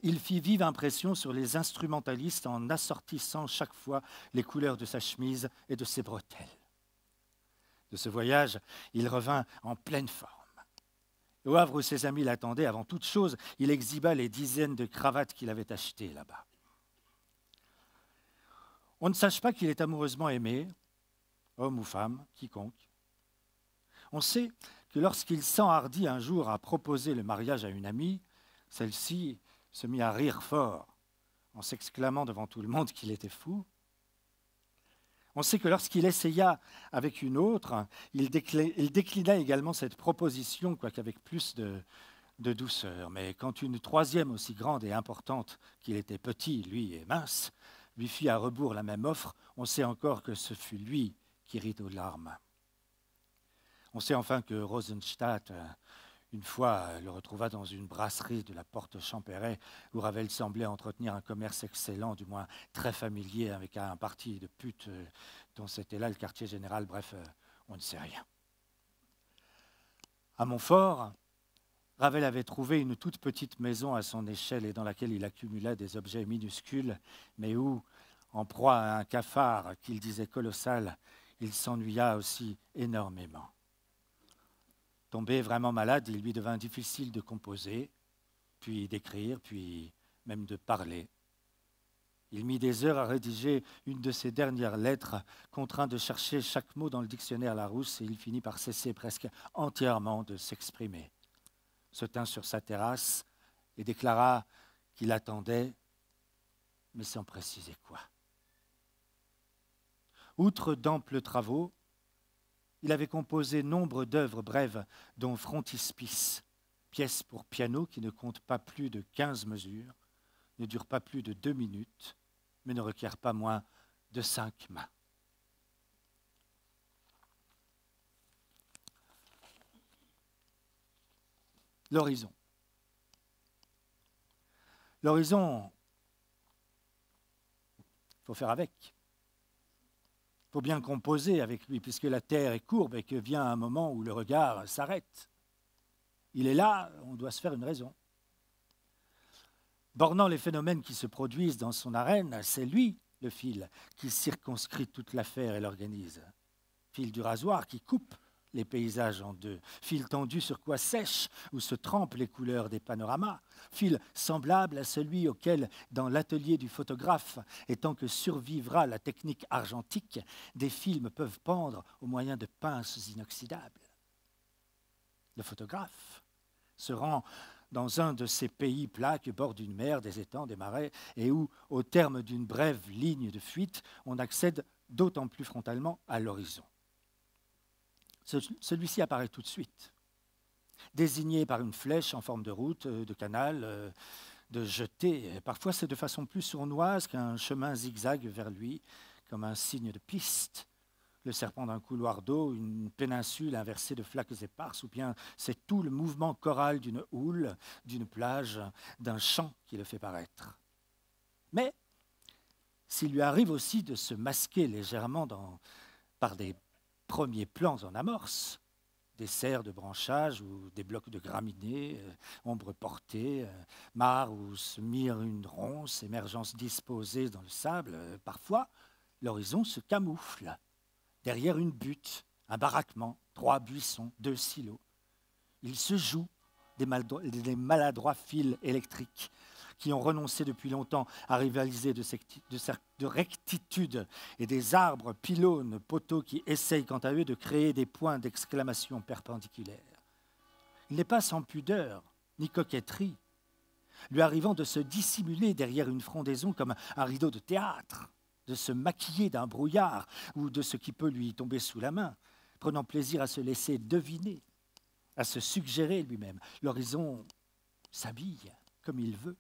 il fit vive impression sur les instrumentalistes en assortissant chaque fois les couleurs de sa chemise et de ses bretelles. De ce voyage, il revint en pleine forme. Au Havre où ses amis l'attendaient, avant toute chose, il exhiba les dizaines de cravates qu'il avait achetées là-bas. On ne sache pas qu'il est amoureusement aimé, homme ou femme, quiconque. On sait que lorsqu'il s'enhardit un jour à proposer le mariage à une amie, celle-ci se mit à rire fort en s'exclamant devant tout le monde qu'il était fou. On sait que lorsqu'il essaya avec une autre, il, déclina également cette proposition, quoique avec plus de, douceur. Mais quand une troisième aussi grande et importante qu'il était petit, lui, et mince, lui fit à rebours la même offre, on sait encore que ce fut lui qui rit aux larmes. On sait enfin que Rosenstadt une fois, elle le retrouva dans une brasserie de la Porte Champéret, où Ravel semblait entretenir un commerce excellent, du moins très familier, avec un parti de putes euh, dont c'était là le quartier général. Bref, euh, on ne sait rien. À Montfort, Ravel avait trouvé une toute petite maison à son échelle et dans laquelle il accumula des objets minuscules, mais où, en proie à un cafard qu'il disait colossal, il s'ennuya aussi énormément. Tombé vraiment malade, il lui devint difficile de composer, puis d'écrire, puis même de parler. Il mit des heures à rédiger une de ses dernières lettres, contraint de chercher chaque mot dans le dictionnaire Larousse, et il finit par cesser presque entièrement de s'exprimer. Se tint sur sa terrasse et déclara qu'il attendait, mais sans préciser quoi. Outre d'amples travaux, il avait composé nombre d'œuvres brèves, dont Frontispice, pièce pour piano qui ne compte pas plus de 15 mesures, ne dure pas plus de deux minutes, mais ne requiert pas moins de cinq mains. L'horizon. L'horizon, il faut faire avec. Il faut bien composer avec lui, puisque la terre est courbe et que vient un moment où le regard s'arrête. Il est là, on doit se faire une raison. Bornant les phénomènes qui se produisent dans son arène, c'est lui, le fil, qui circonscrit toute l'affaire et l'organise. Fil du rasoir qui coupe les paysages en deux, fil tendu sur quoi sèchent ou se trempent les couleurs des panoramas, fil semblable à celui auquel, dans l'atelier du photographe, et tant que survivra la technique argentique, des films peuvent pendre au moyen de pinces inoxydables. Le photographe se rend dans un de ces pays plats qui bordent une mer, des étangs, des marais, et où, au terme d'une brève ligne de fuite, on accède d'autant plus frontalement à l'horizon. Celui-ci apparaît tout de suite, désigné par une flèche en forme de route, euh, de canal, euh, de jetée. Parfois, c'est de façon plus sournoise qu'un chemin zigzag vers lui, comme un signe de piste. Le serpent d'un couloir d'eau, une péninsule inversée de flaques éparses, ou bien c'est tout le mouvement choral d'une houle, d'une plage, d'un champ qui le fait paraître. Mais s'il lui arrive aussi de se masquer légèrement par des premiers plans en amorce, des serres de branchage ou des blocs de graminées, euh, ombre portée, euh, mare où se mire une ronce, émergence disposée dans le sable, euh, parfois l'horizon se camoufle. Derrière une butte, un baraquement, trois buissons, deux silos. Il se joue des, maladroits fils électriques qui ont renoncé depuis longtemps à rivaliser de, de, rectitude, et des arbres, pylônes, poteaux qui essayent quant à eux de créer des points d'exclamation perpendiculaires. Il n'est pas sans pudeur ni coquetterie, lui arrivant de se dissimuler derrière une frondaison comme un rideau de théâtre, de se maquiller d'un brouillard ou de ce qui peut lui tomber sous la main, prenant plaisir à se laisser deviner, à se suggérer lui-même. L'horizon s'habille comme il veut.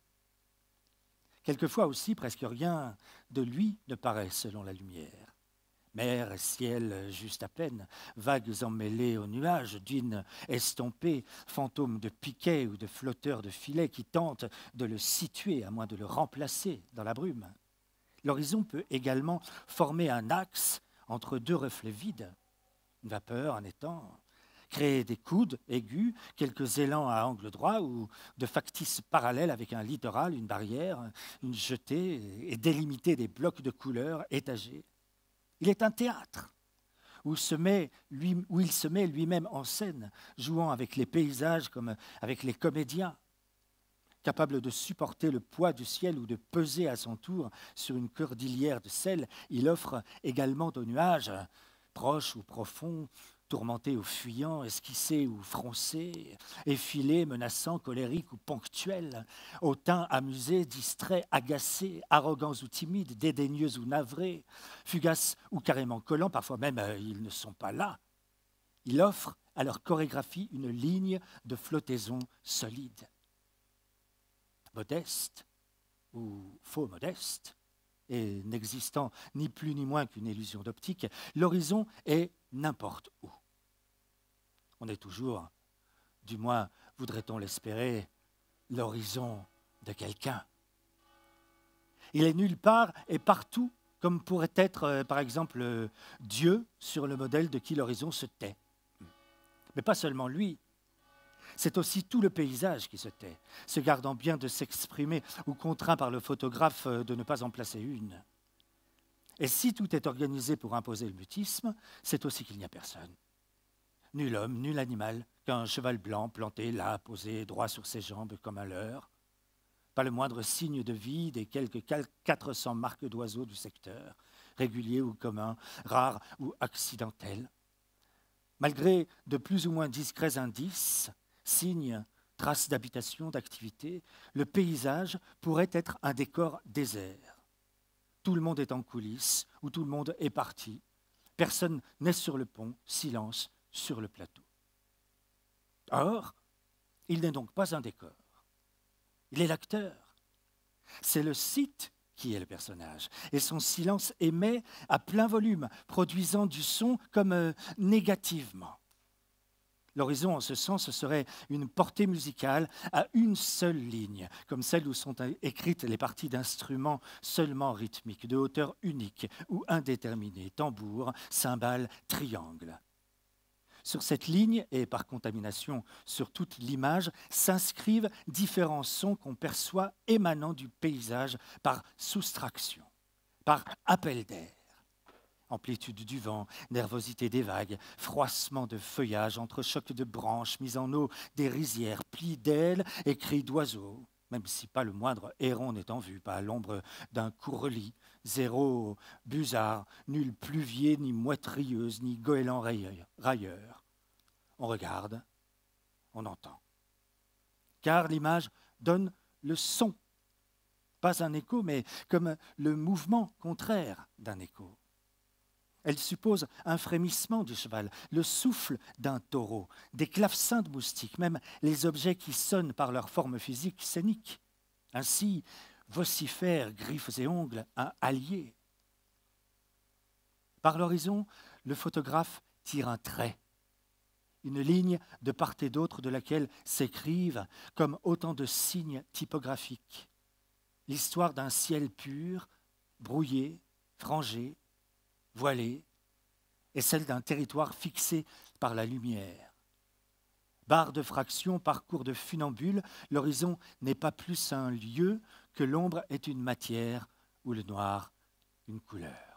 Quelquefois aussi, presque rien de lui ne paraît selon la lumière. Mer, ciel, juste à peine, vagues emmêlées aux nuages, dunes estompées, fantômes de piquets ou de flotteurs de filets qui tentent de le situer, à moins de le remplacer dans la brume. L'horizon peut également former un axe entre deux reflets vides, une vapeur, un étang, créer des coudes aigus, quelques élans à angle droit ou de factices parallèles avec un littoral, une barrière, une jetée et délimiter des blocs de couleurs étagés. Il est un théâtre où, il se met lui-même en scène, jouant avec les paysages comme avec les comédiens, capable de supporter le poids du ciel ou de peser à son tour sur une cordillère de sel, il offre également aux nuages, proches ou profonds, tourmenté ou fuyant, esquissé ou froncé, effilé, menaçant, colérique ou ponctuel, hautain, amusé, distrait, agacé, arrogants ou timides, dédaigneux ou navrés, fugaces ou carrément collants, parfois même euh, ils ne sont pas là. Il offre à leur chorégraphie une ligne de flottaison solide. Modeste ou faux modeste, et n'existant ni plus ni moins qu'une illusion d'optique, l'horizon est n'importe où. On est toujours, du moins voudrait-on l'espérer, l'horizon de quelqu'un. Il est nulle part et partout, comme pourrait être, euh, par exemple, euh, Dieu sur le modèle de qui l'horizon se tait. Mais pas seulement lui. C'est aussi tout le paysage qui se tait, se gardant bien de s'exprimer ou contraint par le photographe euh, de ne pas en placer une. Et si tout est organisé pour imposer le mutisme, c'est aussi qu'il n'y a personne nul homme, nul animal, qu'un cheval blanc planté là, posé droit sur ses jambes comme un leurre. Pas le moindre signe de vie des quelques 400 marques d'oiseaux du secteur, réguliers ou communs, rares ou accidentels. Malgré de plus ou moins discrets indices, signes, traces d'habitation, d'activité, le paysage pourrait être un décor désert. Tout le monde est en coulisses, ou tout le monde est parti. Personne n'est sur le pont, silence, sur le plateau. Or, il n'est donc pas un décor. Il est l'acteur. C'est le site qui est le personnage. Et son silence émet à plein volume, produisant du son comme euh, négativement. L'horizon, en ce sens, serait une portée musicale à une seule ligne, comme celle où sont écrites les parties d'instruments seulement rythmiques, de hauteur unique ou indéterminée, tambour, cymbales, triangle. Sur cette ligne, et par contamination sur toute l'image, s'inscrivent différents sons qu'on perçoit émanant du paysage par soustraction, par appel d'air. Amplitude du vent, nervosité des vagues, froissement de feuillage, entrechocs de branches mises en eau, des rizières, plis d'ailes et cris d'oiseaux, même si pas le moindre héron n'est en vue, pas l'ombre d'un courrelis, zéro busard, nul pluvier, ni mouette rieuse, ni goéland railleur. On regarde, on entend. Car l'image donne le son, pas un écho, mais comme le mouvement contraire d'un écho. Elle suppose un frémissement du cheval, le souffle d'un taureau, des clavecins de moustiques, même les objets qui sonnent par leur forme physique scénique. Ainsi, vocifère, griffes et ongles, un allié. Par l'horizon, le photographe tire un trait, une ligne de part et d'autre de laquelle s'écrivent, comme autant de signes typographiques, l'histoire d'un ciel pur, brouillé, frangé, voilé, et celle d'un territoire fixé par la lumière. Barre de fraction, parcours de funambule, l'horizon n'est pas plus un lieu que l'ombre est une matière ou le noir une couleur.